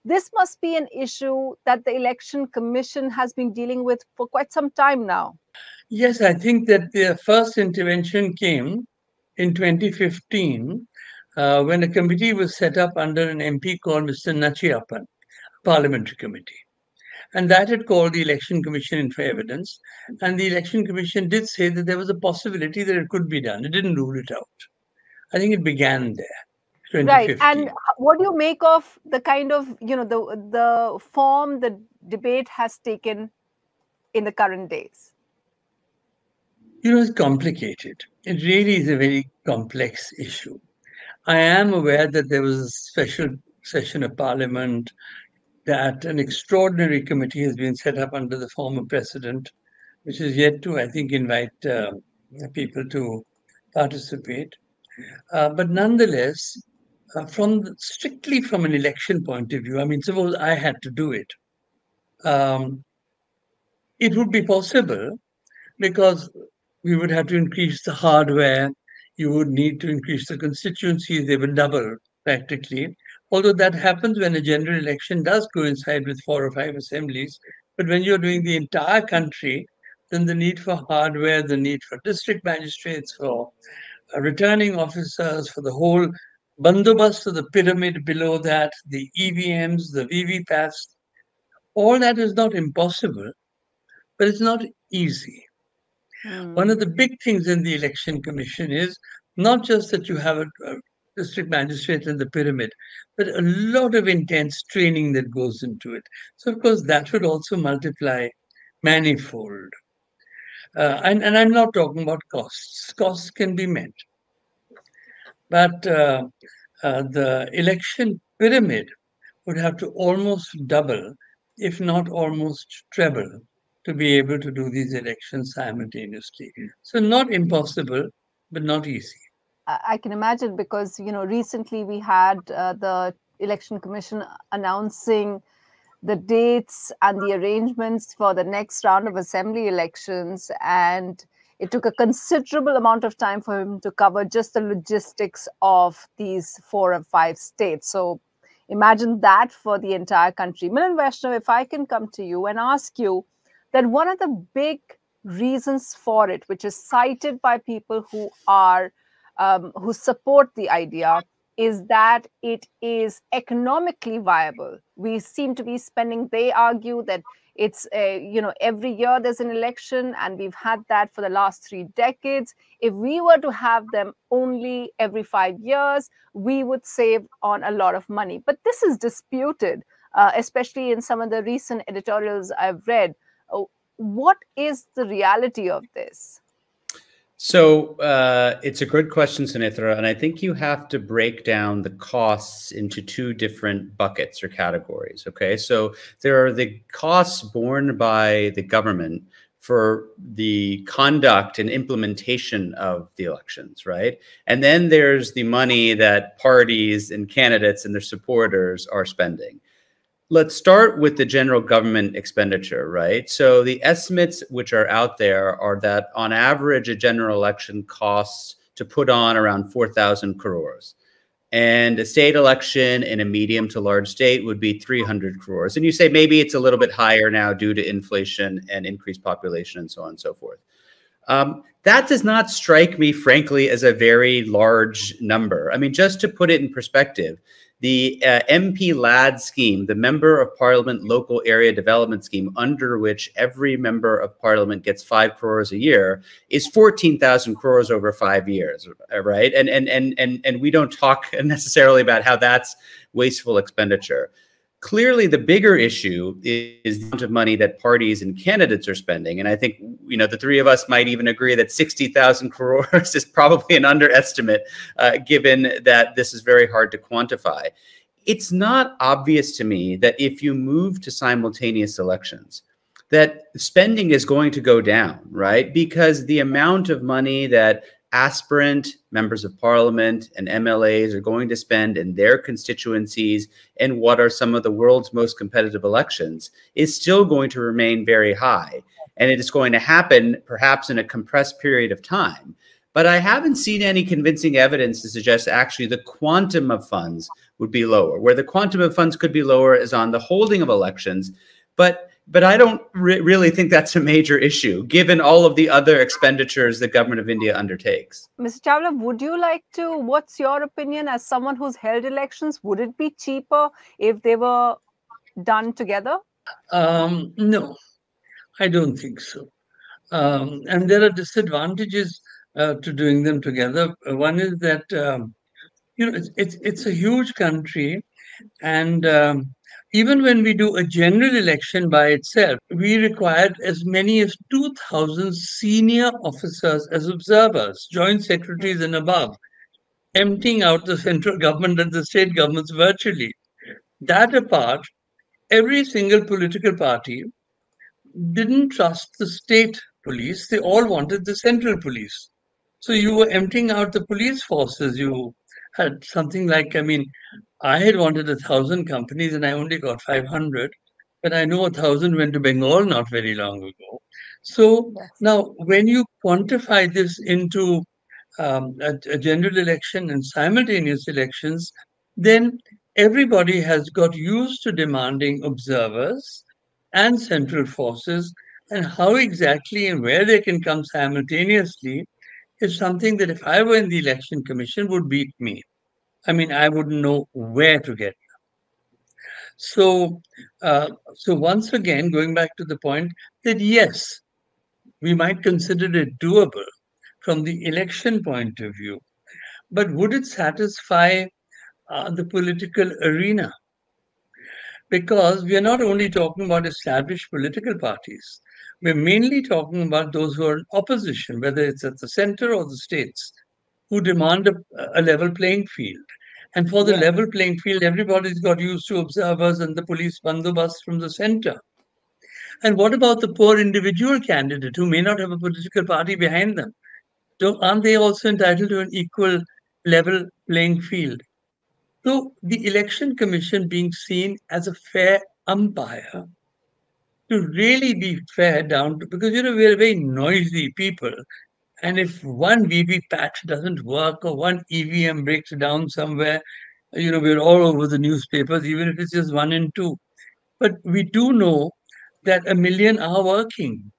This must be an issue that the Election Commission has been dealing with for quite some time now. Yes, I think that the first intervention came in 2015 uh, when a committee was set up under an MP called Mr. Natchiappan, parliamentary committee. And that had called the Election Commission in for evidence. And the Election Commission did say that there was a possibility that it could be done. It didn't rule it out. I think it began there. Right. And what do you make of the kind of, you know, the the form the debate has taken in the current days? You know, it's complicated. It really is a very complex issue. I am aware that there was a special session of parliament, that an extraordinary committee has been set up under the former president, which is yet to, I think, invite uh, people to participate. Uh, but nonetheless, uh, from strictly from an election point of view, I mean, suppose I had to do it, um, it would be possible because we would have to increase the hardware. You would need to increase the constituencies. They would double practically. Although that happens when a general election does coincide with four or five assemblies. But when you're doing the entire country, then the need for hardware, the need for district magistrates, for uh, returning officers, for the whole bandobast of the pyramid below that, the EVMs, the VVPATs, all that is not impossible, but it's not easy. Mm. One of the big things in the election commission is not just that you have a, a district magistrate in the pyramid, but a lot of intense training that goes into it. So, of course, that would also multiply manifold. Uh, and, and I'm not talking about costs. Costs can be met. But uh, uh, the election pyramid would have to almost double, if not almost treble, to be able to do these elections simultaneously. So not impossible, but not easy. I can imagine because you know recently we had uh, the election commission announcing the dates and the arrangements for the next round of assembly elections and it took a considerable amount of time for him to cover just the logistics of these four or five states so imagine that for the entire country milan vaishnav if i can come to you and ask you that one of the big reasons for it, which is cited by people who are um, who support the idea, is that it is economically viable. We seem to be spending. They argue that it's a, you know every year there's an election, and we've had that for the last three decades. If we were to have them only every five years, we would save on a lot of money. But this is disputed, uh, especially in some of the recent editorials I've read what is the reality of this? So uh, it's a good question, Sunithra, and I think you have to break down the costs into two different buckets or categories. Okay, so there are the costs borne by the government for the conduct and implementation of the elections, right? And then there's the money that parties and candidates and their supporters are spending. Let's start with the general government expenditure, right? So the estimates which are out there are that on average, a general election costs to put on around 4,000 crores. and a state election in a medium to large state would be 300 crores. And you say maybe it's a little bit higher now due to inflation and increased population and so on and so forth. Um, that does not strike me, frankly, as a very large number. I mean, just to put it in perspective, the uh, MP LAD scheme, the Member of Parliament Local Area Development Scheme, under which every member of Parliament gets five crores a year, is fourteen thousand crores over five years, uh, right? And and and and and we don't talk <laughs> necessarily about how that's wasteful expenditure. Clearly, the bigger issue is the amount of money that parties and candidates are spending, and I think you know the three of us might even agree that sixty thousand crores <laughs> is probably an underestimate, uh, given that this is very hard to quantify. It's not obvious to me that if you move to simultaneous elections, that spending is going to go down, right? Because the amount of money that aspirant members of parliament and MLAs are going to spend in their constituencies and what are some of the world's most competitive elections is still going to remain very high. And it is going to happen perhaps in a compressed period of time. But I haven't seen any convincing evidence to suggest actually the quantum of funds would be lower. Where the quantum of funds could be lower is on the holding of elections. But but I don't re really think that's a major issue, given all of the other expenditures the government of India undertakes. Mr. Chawla, would you like to? What's your opinion as someone who's held elections? Would it be cheaper if they were done together? Um, no, I don't think so. Um, and there are disadvantages uh, to doing them together. One is that um, you know it's, it's, it's a huge country, and um, even when we do a general election by itself, we required as many as 2,000 senior officers as observers, joint secretaries and above, emptying out the central government and the state governments virtually. That apart, every single political party didn't trust the state police, they all wanted the central police. So you were emptying out the police forces. You had something like, I mean, I had wanted a thousand companies and I only got 500, but I know a thousand went to Bengal not very long ago. So yes. now, when you quantify this into um, a, a general election and simultaneous elections, then everybody has got used to demanding observers and central forces, and how exactly and where they can come simultaneously is something that if I were in the election commission would beat me. I mean, I wouldn't know where to get. So, uh, so once again, going back to the point that yes, we might consider it doable from the election point of view, but would it satisfy uh, the political arena? Because we are not only talking about established political parties, we're mainly talking about those who are in opposition, whether it's at the center or the states who demand a, a level playing field. And for the yeah. level playing field, everybody's got used to observers and the police bandobast from the center. And what about the poor individual candidate who may not have a political party behind them? Don't, aren't they also entitled to an equal level playing field? So the election commission being seen as a fair umpire to really be fair down to, because you know we're very noisy people and if one VVPAT doesn't work or one EVM breaks down somewhere, you know, we're all over the newspapers, even if it's just one in two. But we do know that a million are working.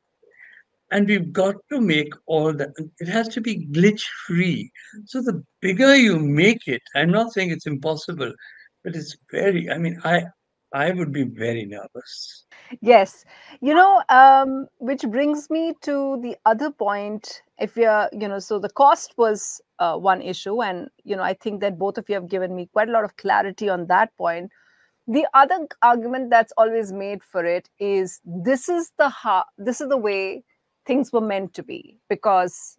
And we've got to make all that. It has to be glitch free. So the bigger you make it, I'm not saying it's impossible, but it's very, I mean, I, I would be very nervous. Yes. You know, um, which brings me to the other point. If you're, you know, so the cost was uh, one issue. And, you know, I think that both of you have given me quite a lot of clarity on that point. The other argument that's always made for it is this is the ha- this is the way things were meant to be because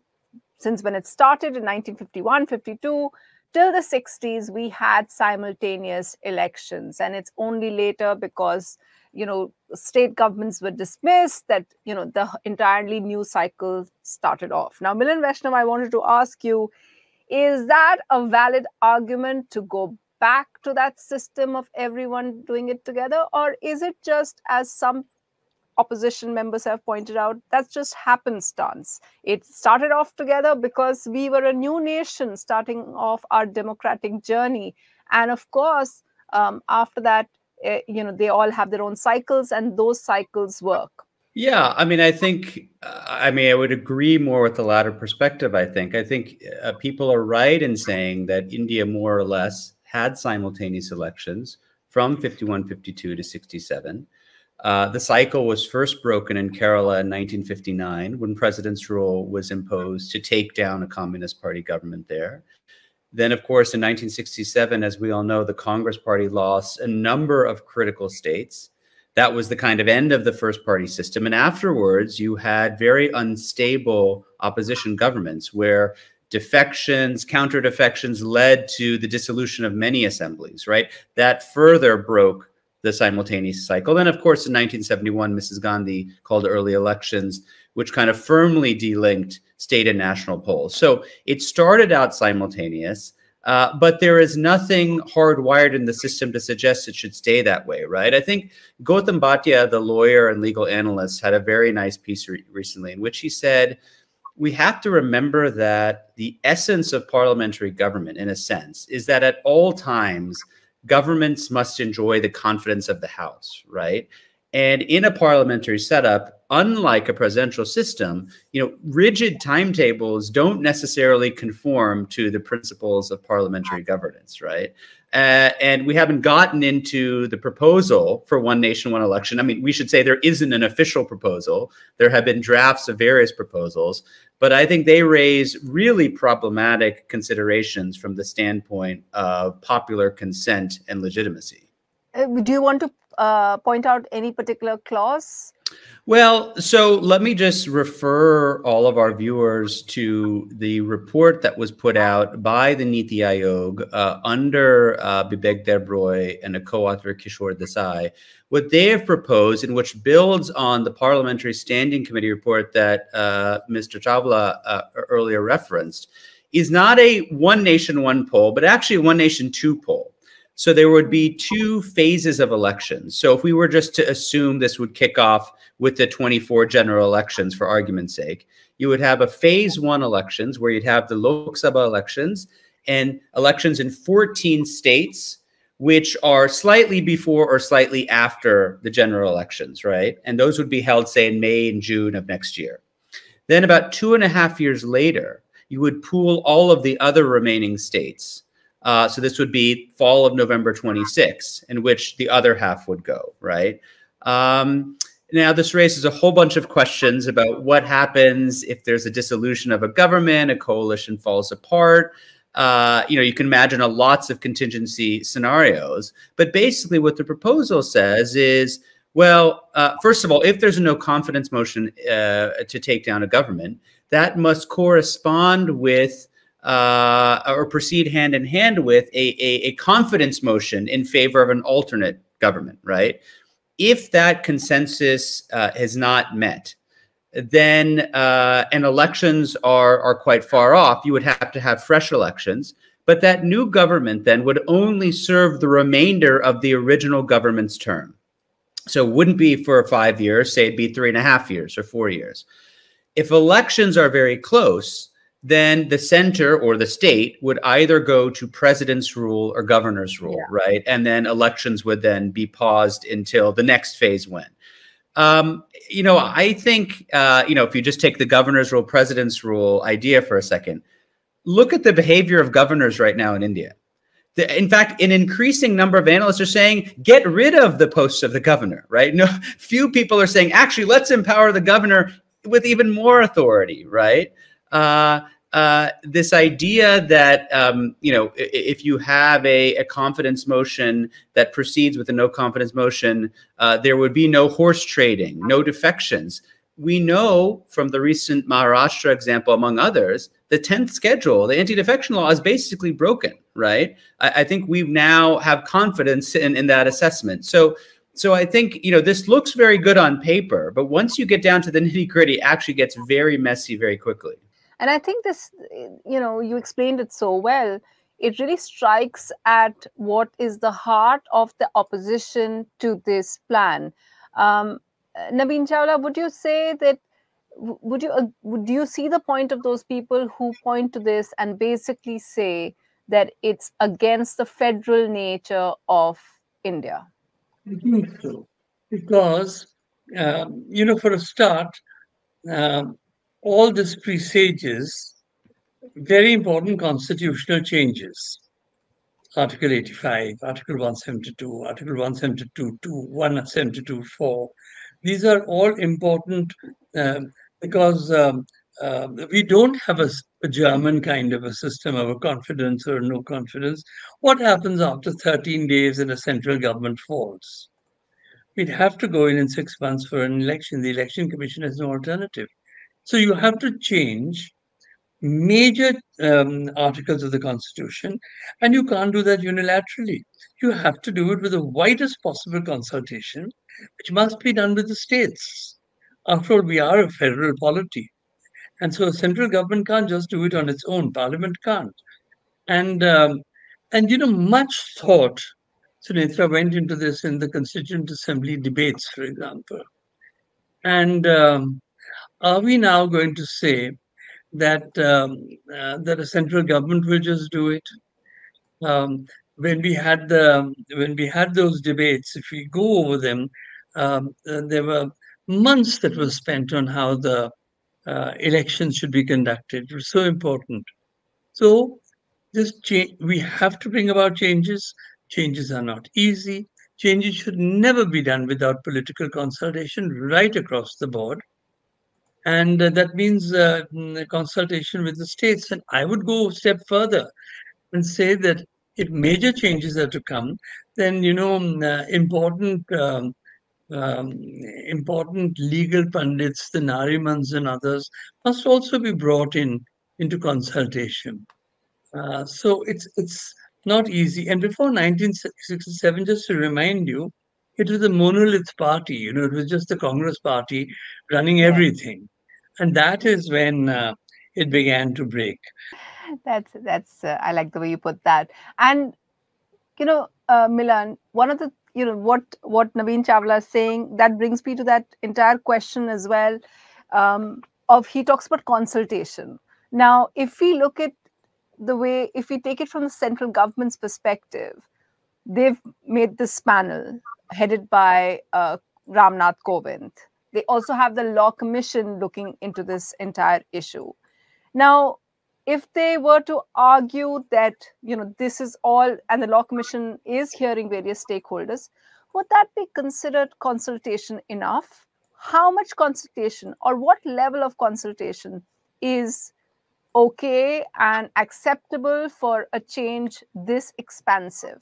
since when it started in 1951 52 till the 60s we had simultaneous elections and it's only later because you know state governments were dismissed that you know the entirely new cycle started off. Now milan vaishnav i wanted to ask you is that a valid argument to go back to that system of everyone doing it together or is it just as some opposition members have pointed out, that's just happenstance. It started off together because we were a new nation starting off our democratic journey. And of course, um, after that, uh, you know, they all have their own cycles and those cycles work. Yeah, I mean, I think, I mean, I would agree more with the latter perspective. I think, I think uh, people are right in saying that India more or less had simultaneous elections from 51, 52 to 67. Uh, the cycle was first broken in Kerala in 1959 when president's rule was imposed to take down a Communist Party government there. Then, of course, in 1967, as we all know, the Congress Party lost a number of critical states that was the kind of end of the first party system. And afterwards, you had very unstable opposition governments where defections, counter defections led to the dissolution of many assemblies, right? That further broke the simultaneous cycle. Then, of course, in 1971, Mrs. Gandhi called early elections, which kind of firmly delinked state and national polls. So it started out simultaneous. Uh, but there is nothing hardwired in the system to suggest it should stay that way, right? I think Gautam Bhatia, the lawyer and legal analyst, had a very nice piece re recently in which he said, we have to remember that the essence of parliamentary government, in a sense, is that at all times, governments must enjoy the confidence of the House, right? And in a parliamentary setup, unlike a presidential system, you know, rigid timetables don't necessarily conform to the principles of parliamentary governance, right? Uh, and we haven't gotten into the proposal for one nation, one election. I mean, we should say there isn't an official proposal. There have been drafts of various proposals, but I think they raise really problematic considerations from the standpoint of popular consent and legitimacy. Uh, do you want to uh, point out any particular clause? Well, so let me just refer all of our viewers to the report that was put out by the Niti Aayog uh, under uh, Bibek Debroy and a co-author Kishore Desai. What they have proposed, and which builds on the Parliamentary Standing Committee report that uh, Mr. Chawla uh, earlier referenced, is not a one nation, one poll, but actually a one nation, two poll. So there would be two phases of elections. So if we were just to assume this would kick off with the 24 general elections for argument's sake, you would have a phase one elections where you'd have the Lok Sabha elections and elections in 14 states, which are slightly before or slightly after the general elections, right? And those would be held, say, in May and June of next year. Then about two and a half years later, you would pool all of the other remaining states uh, so this would be fall of November 26, in which the other half would go, right? Um, now, this raises a whole bunch of questions about what happens if there's a dissolution of a government, a coalition falls apart. Uh, you know, you can imagine a lots of contingency scenarios. But basically, what the proposal says is, well, uh, first of all, if there's a no confidence motion uh, to take down a government, that must correspond with uh, or proceed hand in hand with a, a, a confidence motion in favor of an alternate government, right? If that consensus uh, has not met, then uh, and elections are are quite far off. You would have to have fresh elections, but that new government then would only serve the remainder of the original government's term. So it wouldn't be for five years. Say it'd be three and a half years or four years. If elections are very close, then the center or the state would either go to president's rule or governor's rule, yeah. right? And then elections would then be paused until the next phase went. Um, you know, I think, uh, you know, if you just take the governor's rule, president's rule idea for a second, look at the behavior of governors right now in India. The, in fact, an increasing number of analysts are saying, get rid of the posts of the governor, right? No, <laughs> few people are saying, actually, let's empower the governor with even more authority, right? Uh, uh, this idea that um, you know if you have a, a, confidence motion that proceeds with a no confidence motion, uh, there would be no horse trading, no defections. We know from the recent Maharashtra example, among others, the 10th schedule, the anti-defection law is basically broken, right? I, I think we now have confidence in, in that assessment. So so I think you know this looks very good on paper, but once you get down to the <laughs> nitty gritty, actually gets very messy very quickly. And I think this, you know, you explained it so well. It really strikes at what is the heart of the opposition to this plan. Um, uh, Navin Chawla, would you say that would you uh, would you see the point of those people who point to this and basically say that it's against the federal nature of India? I think so, because um, you know, for a start, um, all this presages very important constitutional changes. Article 85, Article 172, Article 172, 2, 172, 4. These are all important um, because um, uh, we don't have a, a, German kind of a system of a confidence or no confidence. What happens after 13 days and a central government falls? We'd have to go in in six months for an election. The election commission has no alternative. So you have to change major um, articles of the constitution, and you can't do that unilaterally. You have to do it with the widest possible consultation, which must be done with the states. After all, we are a federal polity. And so a central government can't just do it on its own. Parliament can't. And um, and you know, much thought, Sunetra went into this in the Constituent Assembly debates, for example. And um, are we now going to say that um, uh, that a central government will just do it? Um, when we had the when we had those debates, if we go over them, um, uh, there were months that were spent on how the uh, elections should be conducted. It was so important. So this change, we have to bring about changes. Changes are not easy. Changes should never be done without political consultation right across the board. And uh, that means uh, mm, consultation with the states. And I would go a step further and say that if major changes are to come, then, you know, mm, uh, important um, um, important legal pundits, the Narimans and others, must also be brought in into consultation. Uh, so it's it's not easy. And before 1967, just to remind you, it was a monolith party. You know, it was just the Congress party running everything, and that is when uh, it began to break. That's that's. Uh, I like the way you put that. And you know, uh, Milan, one of the you know what what Navin Chawla is saying that brings me to that entire question as well. Um, of he talks about consultation. Now, if we look at the way, if we take it from the central government's perspective, they've made this panel headed by uh, Ramnath Kovind. They also have the law commission looking into this entire issue. Now, if they were to argue that you know this is all and the law commission is hearing various stakeholders would that be considered consultation enough how much consultation or what level of consultation is okay and acceptable for a change this expansive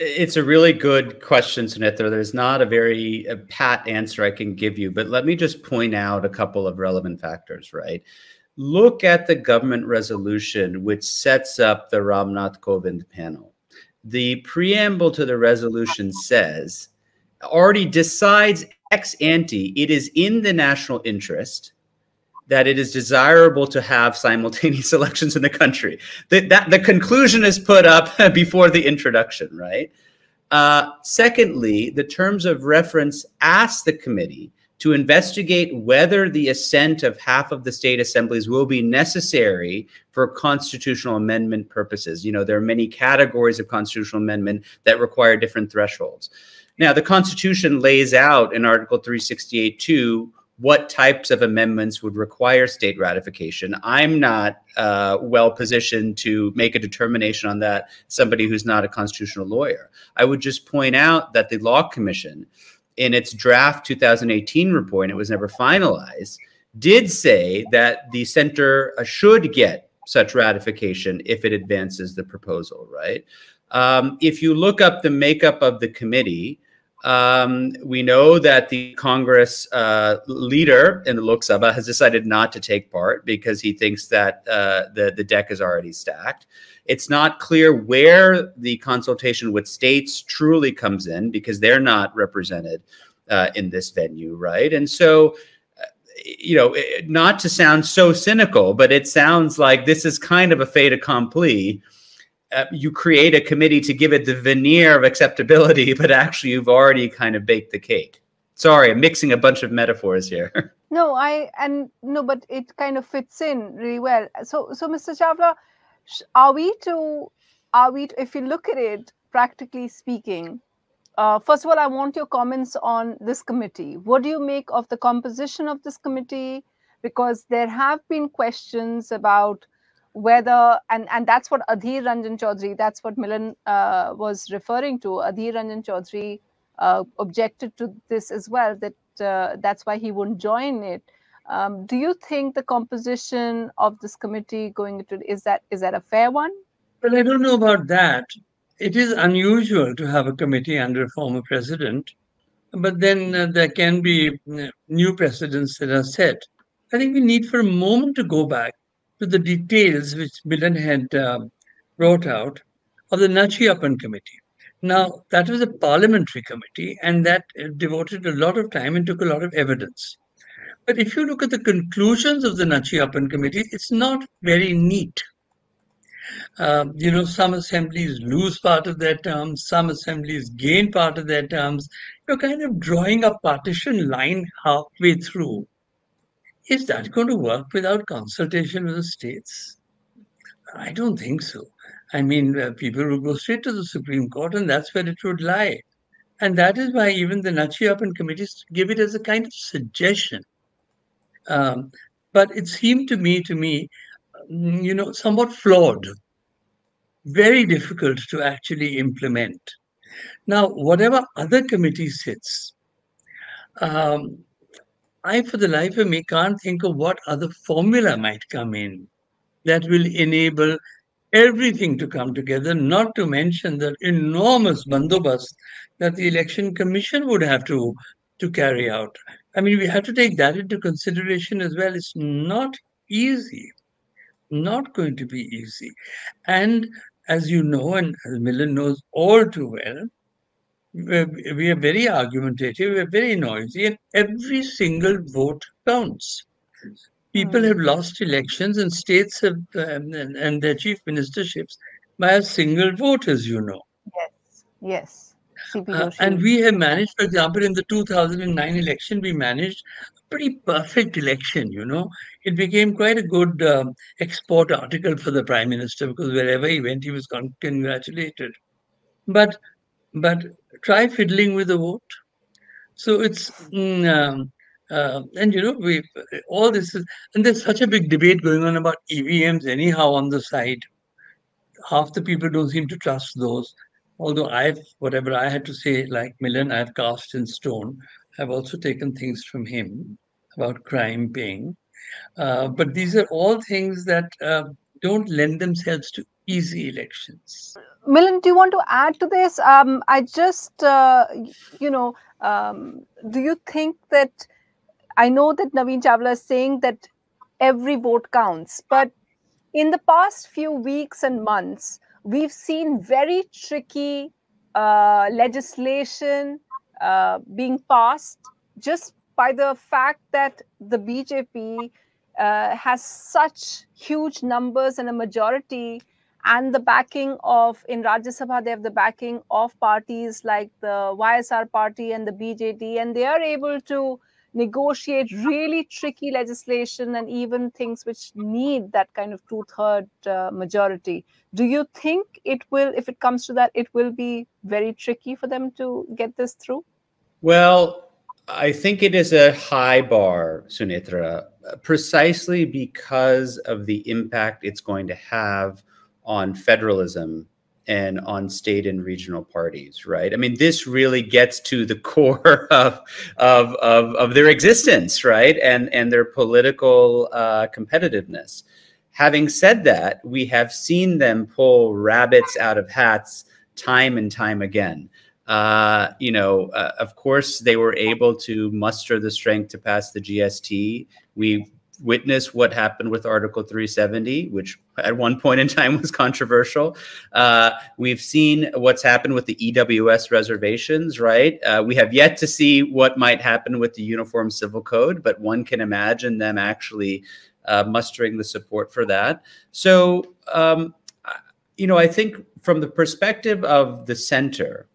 it's a really good question, Sunetra. There's not a very a pat answer I can give you, but let me just point out a couple of relevant factors, right? look at the government resolution which sets up the Ramnath Kovind panel. The preamble to the resolution says, already decides ex ante, it is in the national interest that it is desirable to have simultaneous <laughs> elections in the country. The, that, the conclusion is put up <laughs> before the introduction, right? Uh, secondly, the terms of reference ask the committee to investigate whether the assent of half of the state assemblies will be necessary for constitutional amendment purposes. You know, there are many categories of constitutional amendment that require different thresholds. Now, the Constitution lays out in Article 368.2 what types of amendments would require state ratification. I'm not uh, well positioned to make a determination on that, somebody who's not a constitutional lawyer. I would just point out that the Law Commission in its draft 2018 report, and it was never finalized, did say that the center uh, should get such ratification if it advances the proposal, right? Um, if you look up the makeup of the committee, um, we know that the Congress uh, leader in the Lok Sabha has decided not to take part because he thinks that uh, the, the deck is already stacked. It's not clear where the consultation with states truly comes in because they're not represented uh, in this venue, right? And so, uh, you know, not to sound so cynical, but it sounds like this is kind of a fait accompli. Uh, you create a committee to give it the veneer of acceptability, <laughs> but actually you've already kind of baked the cake. Sorry, I'm mixing a bunch of metaphors here. <laughs> No, I and no, but it kind of fits in really well. So, so Mr. Chawla, are we to, are we to, if you look at it practically speaking, uh, first of all, I want your comments on this committee. What do you make of the composition of this committee? Because there have been questions about whether, and, and that's what Adhir Ranjan Chaudhary, that's what Milan uh, was referring to. Adhir Ranjan Chaudhary uh, objected to this as well, that uh, that's why he wouldn't join it. Um, do you think the composition of this committee going into is that is that a fair one? Well, I don't know about that. It is unusual to have a committee under a former president, but then uh, there can be uh, new precedents that are set. I think we need for a moment to go back to the details which Milan had uh, brought out of the Natchiappan committee. Now, that was a parliamentary committee, and that uh, devoted a lot of time and took a lot of evidence. But if you look at the conclusions of the Natchiappan committee, it's not very neat. Um, you know, some assemblies lose part of their terms, some assemblies gain part of their terms. You're kind of drawing a partition line halfway through. Is that going to work without consultation with the states? I don't think so. I mean, uh, people will go straight to the Supreme Court, and that's where it would lie. And that is why even the Natchiappan committees give it as a kind of suggestion. Um, but it seemed to me, to me, mm, you know, somewhat flawed, very difficult to actually implement. Now, whatever other committee sits, um, I, for the life of me, can't think of what other formula might come in that will enable everything to come together, not to mention the enormous bandobast that the election commission would have to, to carry out. I mean, we have to take that into consideration as well. It's not easy, not going to be easy. And as you know, and as Milan knows all too well, we are very argumentative, we're very noisy, and every single vote counts people have lost elections and states have um, and, and, their chief ministerships by a single vote, as you know. Yes, yes. Uh, and we have managed, for example, in the 2009 election, we managed a pretty perfect election. You know, it became quite a good um, export article for the prime minister because wherever he went, he was congratulated. But, but try fiddling with the vote. So it's mm, um, uh, and you know, we all this is, and there's such a big debate going on about EVMs anyhow on the side. Half the people don't seem to trust those. Although I've whatever I had to say, like Milan, I've cast in stone. I've also taken things from him about crime paying. Uh, but these are all things that uh, don't lend themselves to easy elections. Milan, do you want to add to this? Um, I just, uh, you know, um, do you think that I know that Navin Chawla is saying that every vote counts, but in the past few weeks and months, we've seen very tricky uh, legislation uh, being passed just by the fact that the BJP uh, has such huge numbers and a majority and the backing of in Rajya Sabha, they have the backing of parties like the YSR party and the BJD, and they are able to negotiate really tricky legislation and even things which need that kind of two-third uh, majority. Do you think it will if it comes to that it will be very tricky for them to get this through? Well i think it is a high bar Sunetra precisely because of the impact it's going to have on federalism and on state and regional parties, right? I mean, this really gets to the <laughs> core of of of, of their existence, right, and and their political uh, competitiveness. Having said that, we have seen them pull rabbits out of hats time and time again. Uh, you know, uh, of course, they were able to muster the strength to pass the GST. We witnessed what happened with Article 370, which at one point in time was controversial. Uh, we've seen what's happened with the EWS reservations, right? Uh, we have yet to see what might happen with the Uniform Civil Code, but one can imagine them actually uh, mustering the support for that. So, um, you know, I think from the perspective of the center,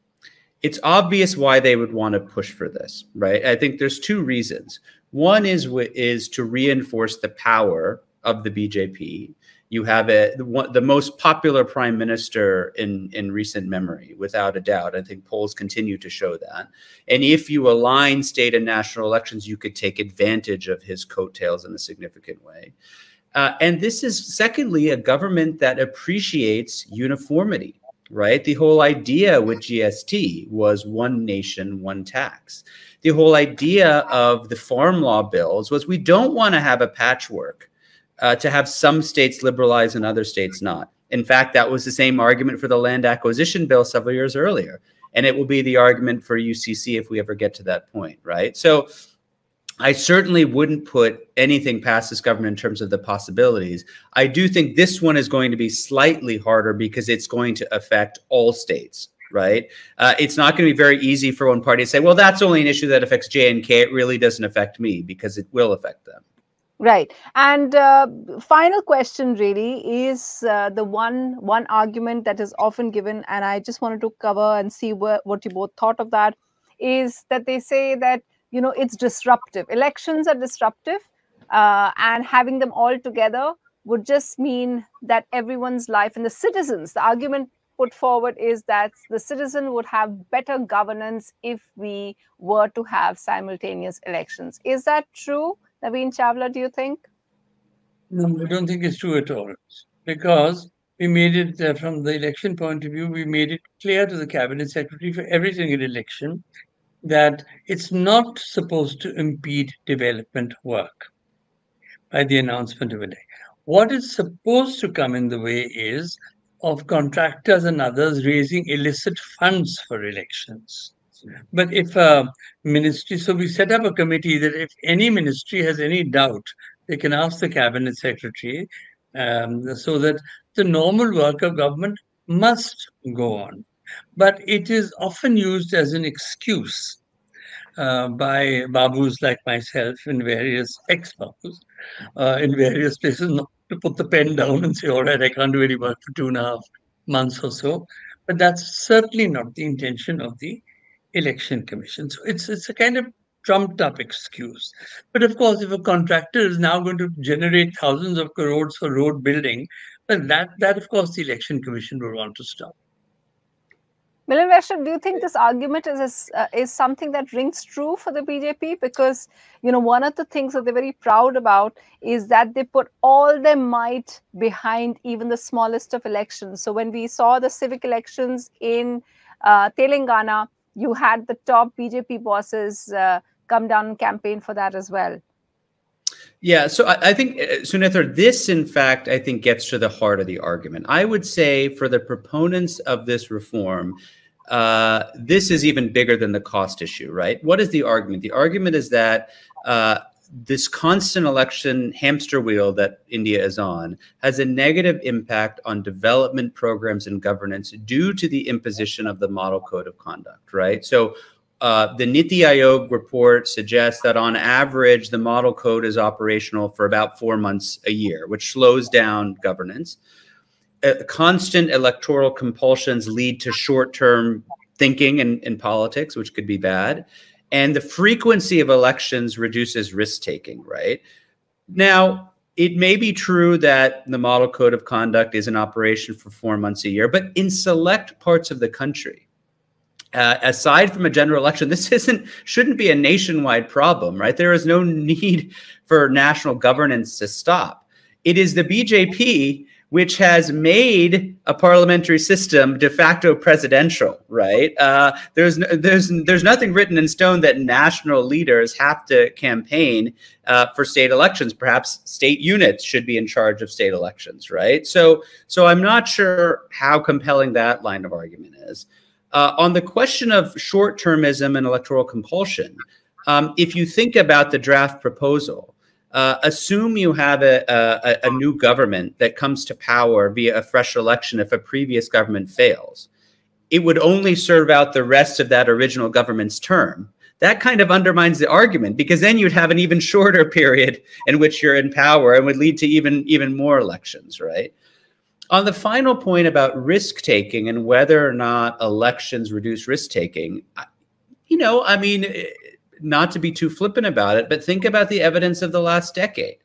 it's obvious why they would want to push for this, right? I think there's two reasons. One is is to reinforce the power of the BJP. You have a, the, the most popular prime minister in, in recent memory, without a doubt. I think polls continue to show that. And if you align state and national elections, you could take advantage of his coattails in a significant way. Uh, and this is, secondly, a government that appreciates uniformity, right? The whole idea with GST was one nation, one tax. The whole idea of the farm law bills was we don't want to have a patchwork uh, to have some states liberalize and other states not. In fact, that was the same argument for the land acquisition bill several years earlier. And it will be the argument for UCC if we ever get to that point, right? So I certainly wouldn't put anything past this government in terms of the possibilities. I do think this one is going to be slightly harder because it's going to affect all states, right? Uh, it's not going to be very easy for one party to say, well, that's only an issue that affects J and K. It really doesn't affect me because it will affect them. Right. And uh, final question really is uh, the one one argument that is often given, and I just wanted to cover and see what, what you both thought of that, is that they say that you know it's disruptive. Elections are disruptive, uh, and having them all together would just mean that everyone's life and the citizens. The argument put forward is that the citizen would have better governance if we were to have simultaneous elections. Is that true? Navin Chawla, do you think? No, I don't think it's true at all. Because we made it uh, from the election point of view, we made it clear to the cabinet secretary for every single election that it's not supposed to impede development work by the announcement of a day. What is supposed to come in the way is of contractors and others raising illicit funds for elections. But if a ministry, so we set up a committee that if any ministry has any doubt, they can ask the cabinet secretary um, so that the normal work of government must go on. But it is often used as an excuse uh, by babus like myself in various ex-babus uh, in various places not to put the pen down and say, all right, I can't do any work for two and a half months or so. But that's certainly not the intention of the election commission. So it's it's a kind of trumped up excuse. But of course, if a contractor is now going to generate thousands of crores for road building, then that that of course the election commission will want to stop. Milan Vaishnav, do you think this argument is uh, is something that rings true for the BJP? Because you know one of the things that they're very proud about is that they put all their might behind even the smallest of elections. So when we saw the civic elections in uh, Telangana, you had the top BJP bosses uh, come down and campaign for that as well. Yeah, so I, I think, uh, Sunetra, this in fact, I think gets to the heart of the argument. I would say for the proponents of this reform, uh, this is even bigger than the cost issue, right? What is the argument? The argument is that uh, this constant election hamster wheel that India is on has a negative impact on development programs and governance due to the imposition of the model code of conduct, right? So uh, the Niti Aayog report suggests that on average, the model code is operational for about four months a year, which slows down governance. Uh, constant electoral compulsions lead to short term thinking in, in politics, which could be bad and the frequency of elections reduces risk taking, right? Now, it may be true that the model code of conduct is in operation for four months a year, but in select parts of the country, uh, aside from a general election, <laughs> this isn't shouldn't be a nationwide problem, right? There is no need for national governance to stop. It is the BJP which has made a parliamentary system de facto presidential, right? Uh, there's there's there's nothing written in stone that national leaders have to campaign uh, for state elections. Perhaps state units should be in charge of state elections, right? So so I'm not sure how compelling that line of argument is. Uh, on the question of short-termism and electoral compulsion, um, if you think about the draft proposal, uh, assume you have a, a, a, new government that comes to power via a fresh election if a previous government fails. It would only serve out the rest of that original government's term. That kind of undermines the argument because then you'd have an even shorter <laughs> period in which you're in power and would lead to even even more elections, right? on the final point about risk taking and whether or not elections reduce risk taking, you know, I mean, not to be too flippant about it, but think about the evidence of the last decade.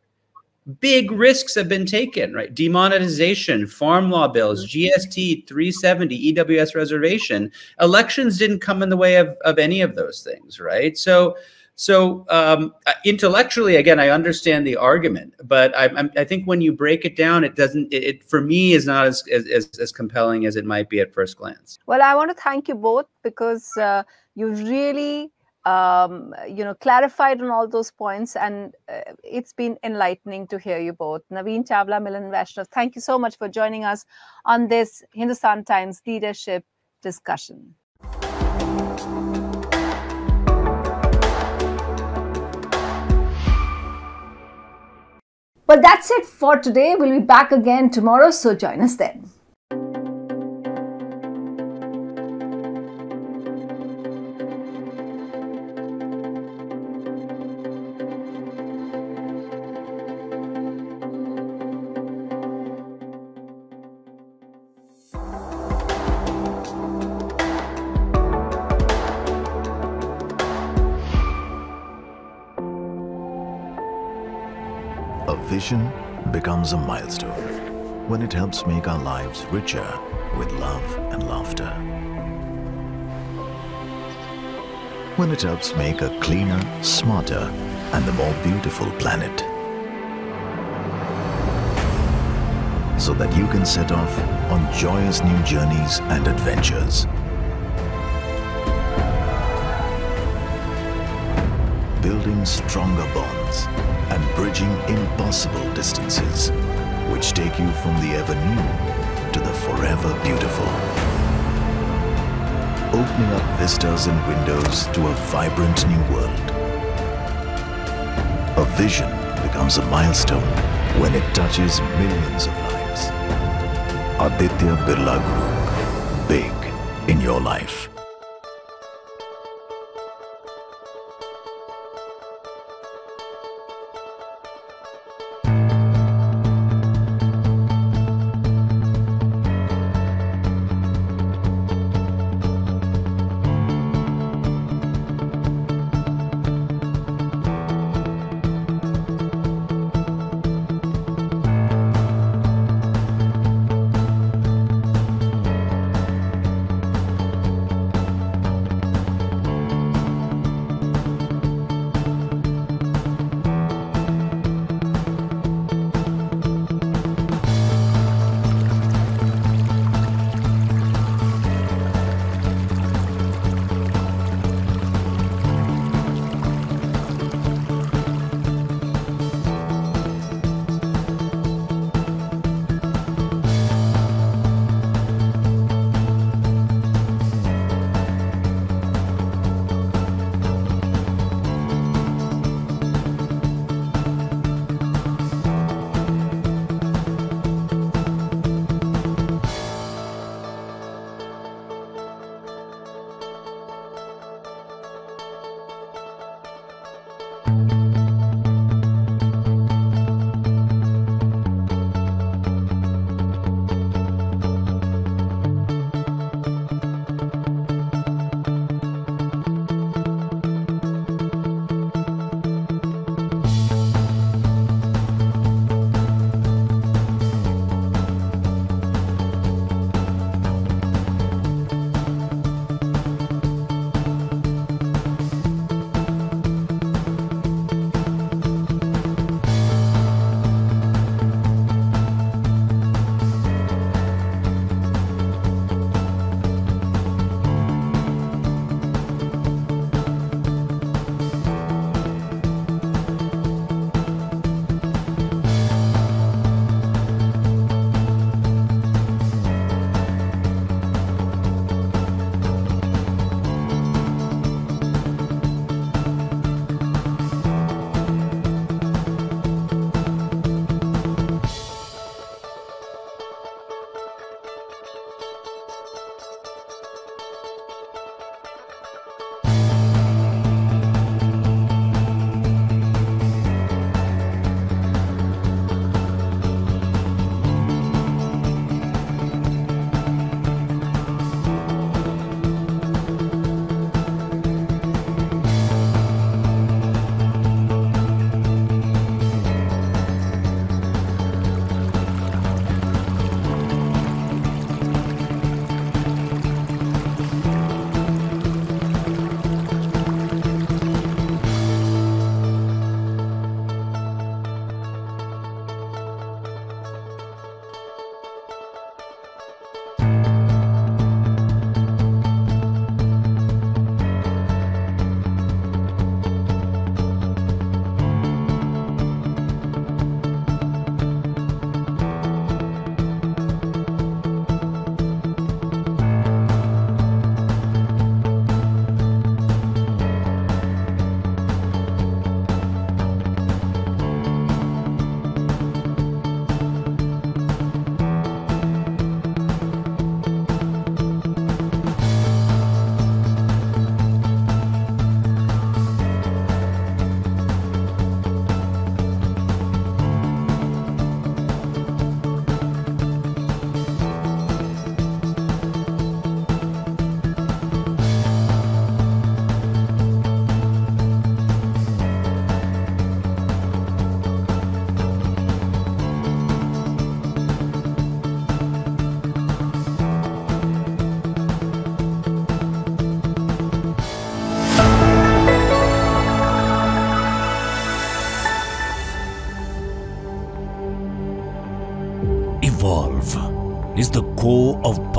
Big risks have been taken, right? Demonetization, farm law bills, GST 370, EWS reservation. Elections didn't come in the way of, of any of those things, right? So, so um, uh, intellectually, again, I understand the argument, but I, I, think when you break it down, it doesn't. It, it for me is not as, as as compelling as it might be at first glance. Well, I want to thank you both because uh, you've really um, you know clarified on all those points, and uh, it's been enlightening to hear you both. Navin Chawla, Milan Vaishnav, thank you so much for joining us on this Hindustan Times leadership discussion. Well, that's it for today. We'll be back again tomorrow, so join us then. Becomes a milestone when it helps make our lives richer with love and laughter. When it helps make a cleaner, smarter, and a more beautiful planet. So that you can set off on joyous new journeys and adventures. Building stronger bonds and bridging impossible distances, which take you from the ever new to the forever beautiful. Opening up vistas and windows to a vibrant new world. A vision becomes a milestone when it touches millions of lives. Aditya Birla Group. Big in your life.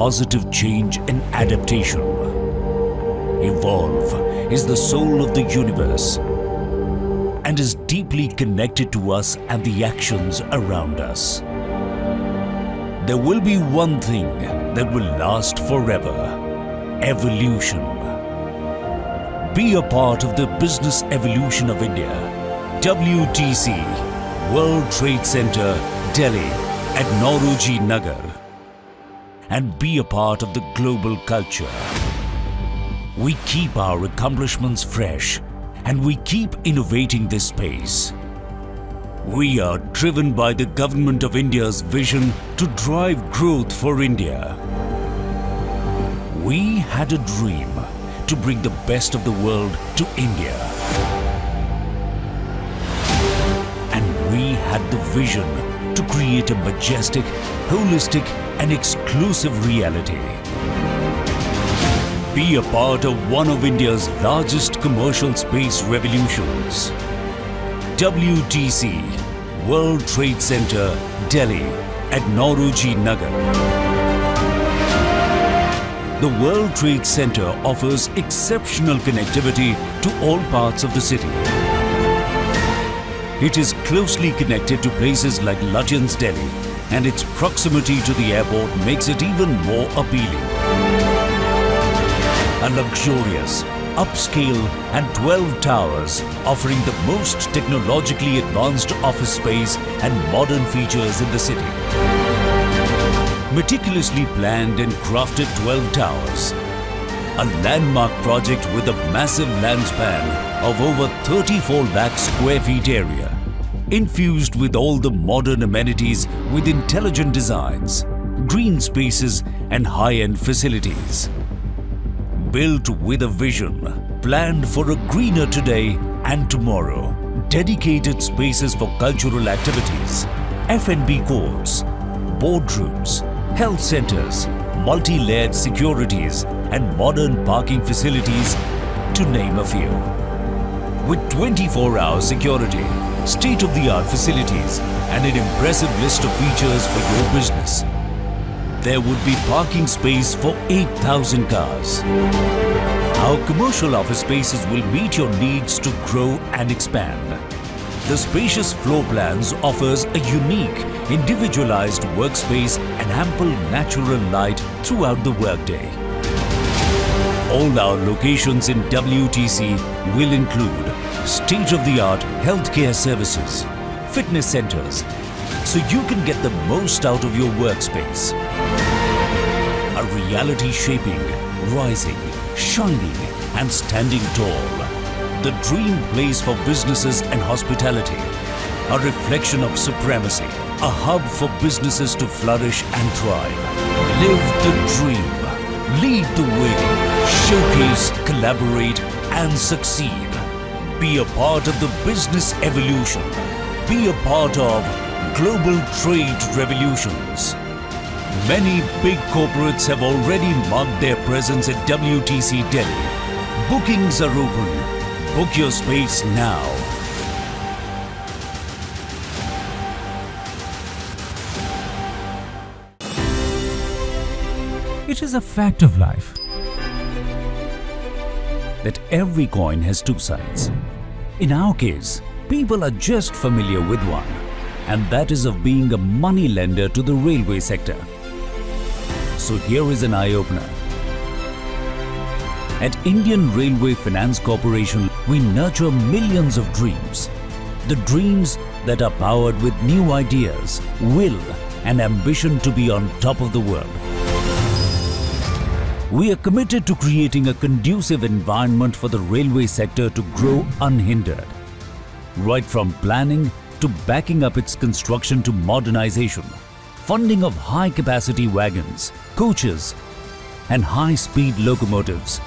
Positive change and adaptation. Evolve is the soul of the universe and is deeply connected to us and the actions around us. There will be one thing that will last forever evolution. Be a part of the business evolution of India. WTC, World Trade Center, Delhi, at Nauroji Nagar. And be a part of the global culture. We keep our accomplishments fresh and we keep innovating this space. We are driven by the Government of India's vision to drive growth for India. We had a dream to bring the best of the world to India. And we had the vision to create a majestic, holistic and exclusive reality. Be a part of one of India's largest commercial space revolutions. WTC, World Trade Center, Delhi, at Nauroji Nagar. The World Trade Center offers exceptional connectivity to all parts of the city. It is closely connected to places like Lutyens, Delhi, and its proximity to the airport makes it even more appealing. A luxurious, upscale and 12 towers offering the most technologically advanced office space and modern features in the city. Meticulously planned and crafted 12 towers. A landmark project with a massive land span of over 34 lakh square feet area. Infused with all the modern amenities with intelligent designs, green spaces and high-end facilities built with a vision, planned for a greener today and tomorrow. Dedicated spaces for cultural activities, F&B courts, boardrooms, health centers, multi-layered securities and modern parking facilities to name a few. With 24-hour security, state-of-the-art facilities and an impressive list of features for your business, there would be parking space for 8,000 cars. Our commercial office spaces will meet your needs to grow and expand. The spacious floor plans offers a unique, individualized workspace and ample natural light throughout the workday. All our locations in WTC will include state-of-the-art healthcare services, fitness centers, so you can get the most out of your workspace. A reality shaping, rising, shining and standing tall. The dream place for businesses and hospitality. A reflection of supremacy. A hub for businesses to flourish and thrive. Live the dream. Lead the way. Showcase, collaborate and succeed. Be a part of the business evolution. Be a part of global trade revolutions. Many big corporates have already marked their presence at WTC Delhi. Bookings are open. Book your space now. It is a fact of life that every coin has two sides. In our case, people are just familiar with one, and that is of being a money lender to the railway sector. So here is an eye-opener. At Indian Railway Finance Corporation, we nurture millions of dreams. The dreams that are powered with new ideas, will and ambition to be on top of the world. We are committed to creating a conducive environment for the railway sector to grow unhindered. Right from planning to backing up its construction to modernization, funding of high-capacity wagons, coaches and high-speed locomotives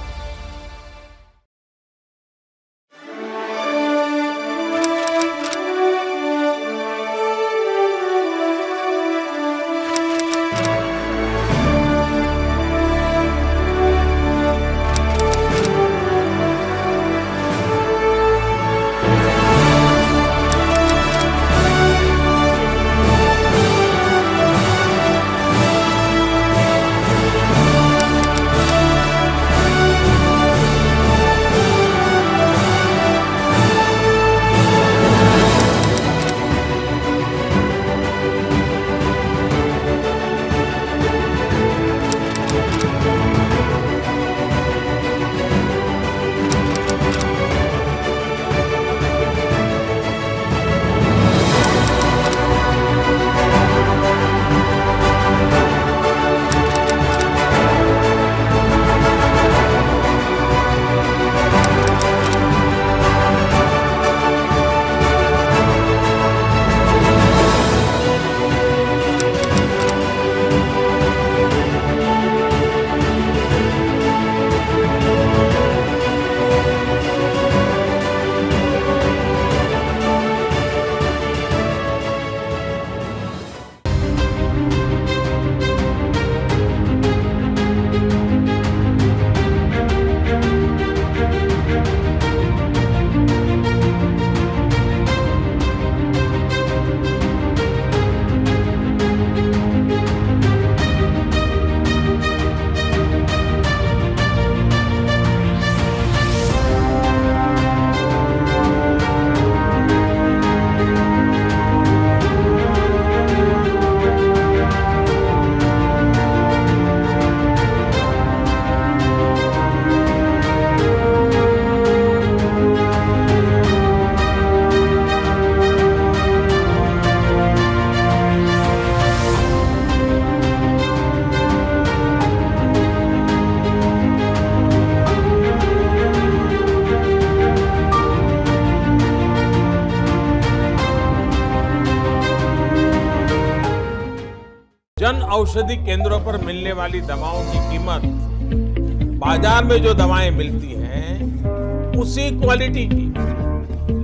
वाली दवाओं की कीमत बाज़ार में जो दवाएँ मिलती हैं, उसी क्वालिटी की।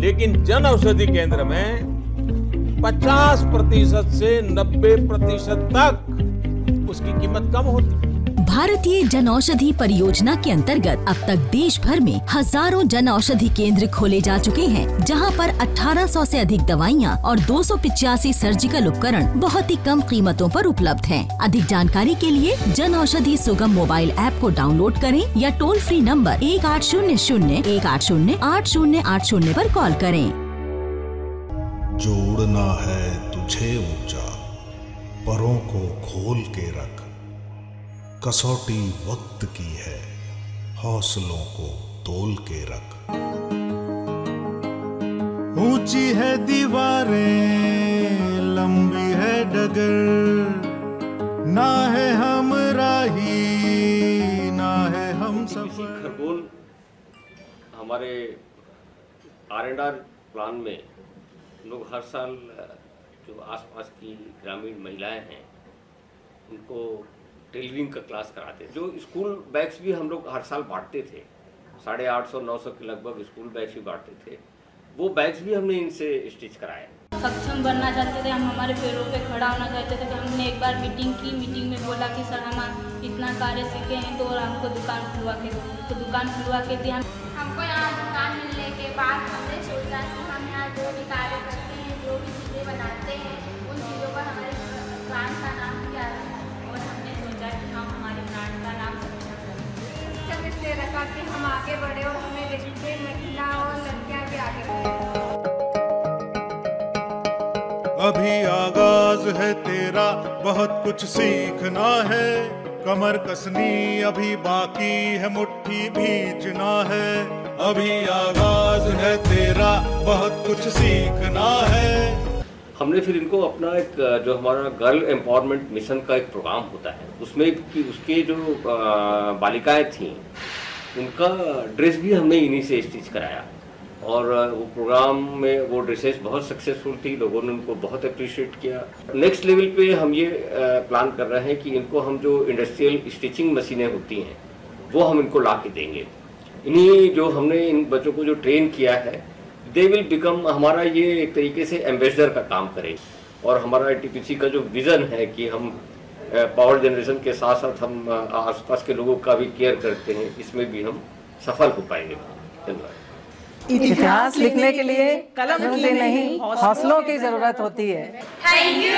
लेकिन जन औषधि केंद्र में 50 प्रतिशत से 90 प्रतिशत तक उसकी कीमत कम होती। है भारतीय जन औषधि परियोजना के अंतर्गत अब तक देश भर में हज़ारों जन औषधि केंद्र खोले जा चुके हैं, जहाँ पर 1800 से अधिक दवाइयाँ और दो सर्जिकल उपकरण बहुत ही कम कीमतों पर उपलब्ध हैं। अधिक जानकारी के लिए जन औषधि सुगम मोबाइल ऐप को डाउनलोड करें या टोल फ्री नंबर एक आठ शून्य शून्य एक आठ शून्य आठ शून्य आठ शून्य आरोप कॉल करें जोड़ना है तुझे ऊँचा, परों को खोल के कसौटी वक्त की है। हौसलों को तोल के रख। ऊँची है दीवारें लंबी है डगर। ना है हम राही ना है हम सफ़र। खरगोन हमारे आर एंड आर प्लान में लोग हर साल जो आसपास की ग्रामीण महिलाएँ हैं उनको टेलरिंग का क्लास कराते जो स्कूल बैग्स भी हम लोग हर साल बांटते थे साढ़े आठ सौ नौ सौ के लगभग स्कूल बैग्स भी बांटते थे। वो बैग्स भी हमने इनसे स्टिच कराए। सक्षम बनना चाहते थे हम हमारे पैरों पे खड़ा होना चाहते थे तो हमने एक बार मीटिंग की मीटिंग में बोला कि सर हम इतना कार्य सीखे हैं तो और हमको दुकान खुलवा के दो। तो दुकान खुलवा के दिया। हमको यहाँ दुकान मिलने के बाद हमने सोचा कि हम यहाँ जो भी कार्य करते हैं जो भी चीज़ें बनाते हैं उन चीज़ों पर हमारे दुकान का नाम रखा कि हम आगे बढ़े और हमें महिला और लड़कियाँ भी आगे अभी आगाज़ है तेरा, बहुत कुछ सीखना है। कमर कसनी अभी बाकी है, मुट्ठी भींचना है। अभी आगाज़ है तेरा, बहुत कुछ सीखना है। हमने फिर इनको अपना एक, जो हमारा गर्ल एम्पावरमेंट मिशन का एक प्रोग्राम होता है, उसमें कि उसके जो बालिकाएँ थीं, उनका ड्रेस भी हमने इन्हीं से स्टिच कराया। और वो प्रोग्राम में वो ड्रेसेस बहुत सक्सेसफुल थी, लोगों ने उनको बहुत अप्रिशिएट किया। नेक्स्ट लेवल पे हम ये प्लान कर रहे हैं कि इनको हम जो इंडस्ट्रियल स्टिचिंग मशीनें होती हैं, वो हम इनको ला के देंगे। इन्हीं जो हमने इन बच्चों को जो ट्रेन किया है दे विल बिकम हमारा ये एक तरीके से एम्बेसडर का काम करे। और हमारा टी का जो विज़न है कि हम पावर जनरेशन के साथ साथ हम आसपास के लोगों का भी केयर करते हैं इसमें भी हम सफल हो पाएँगे। धन्यवाद। इतिहास लिखने के लिए कलम की नहीं हौसलों की ज़रूरत होती है। Thank you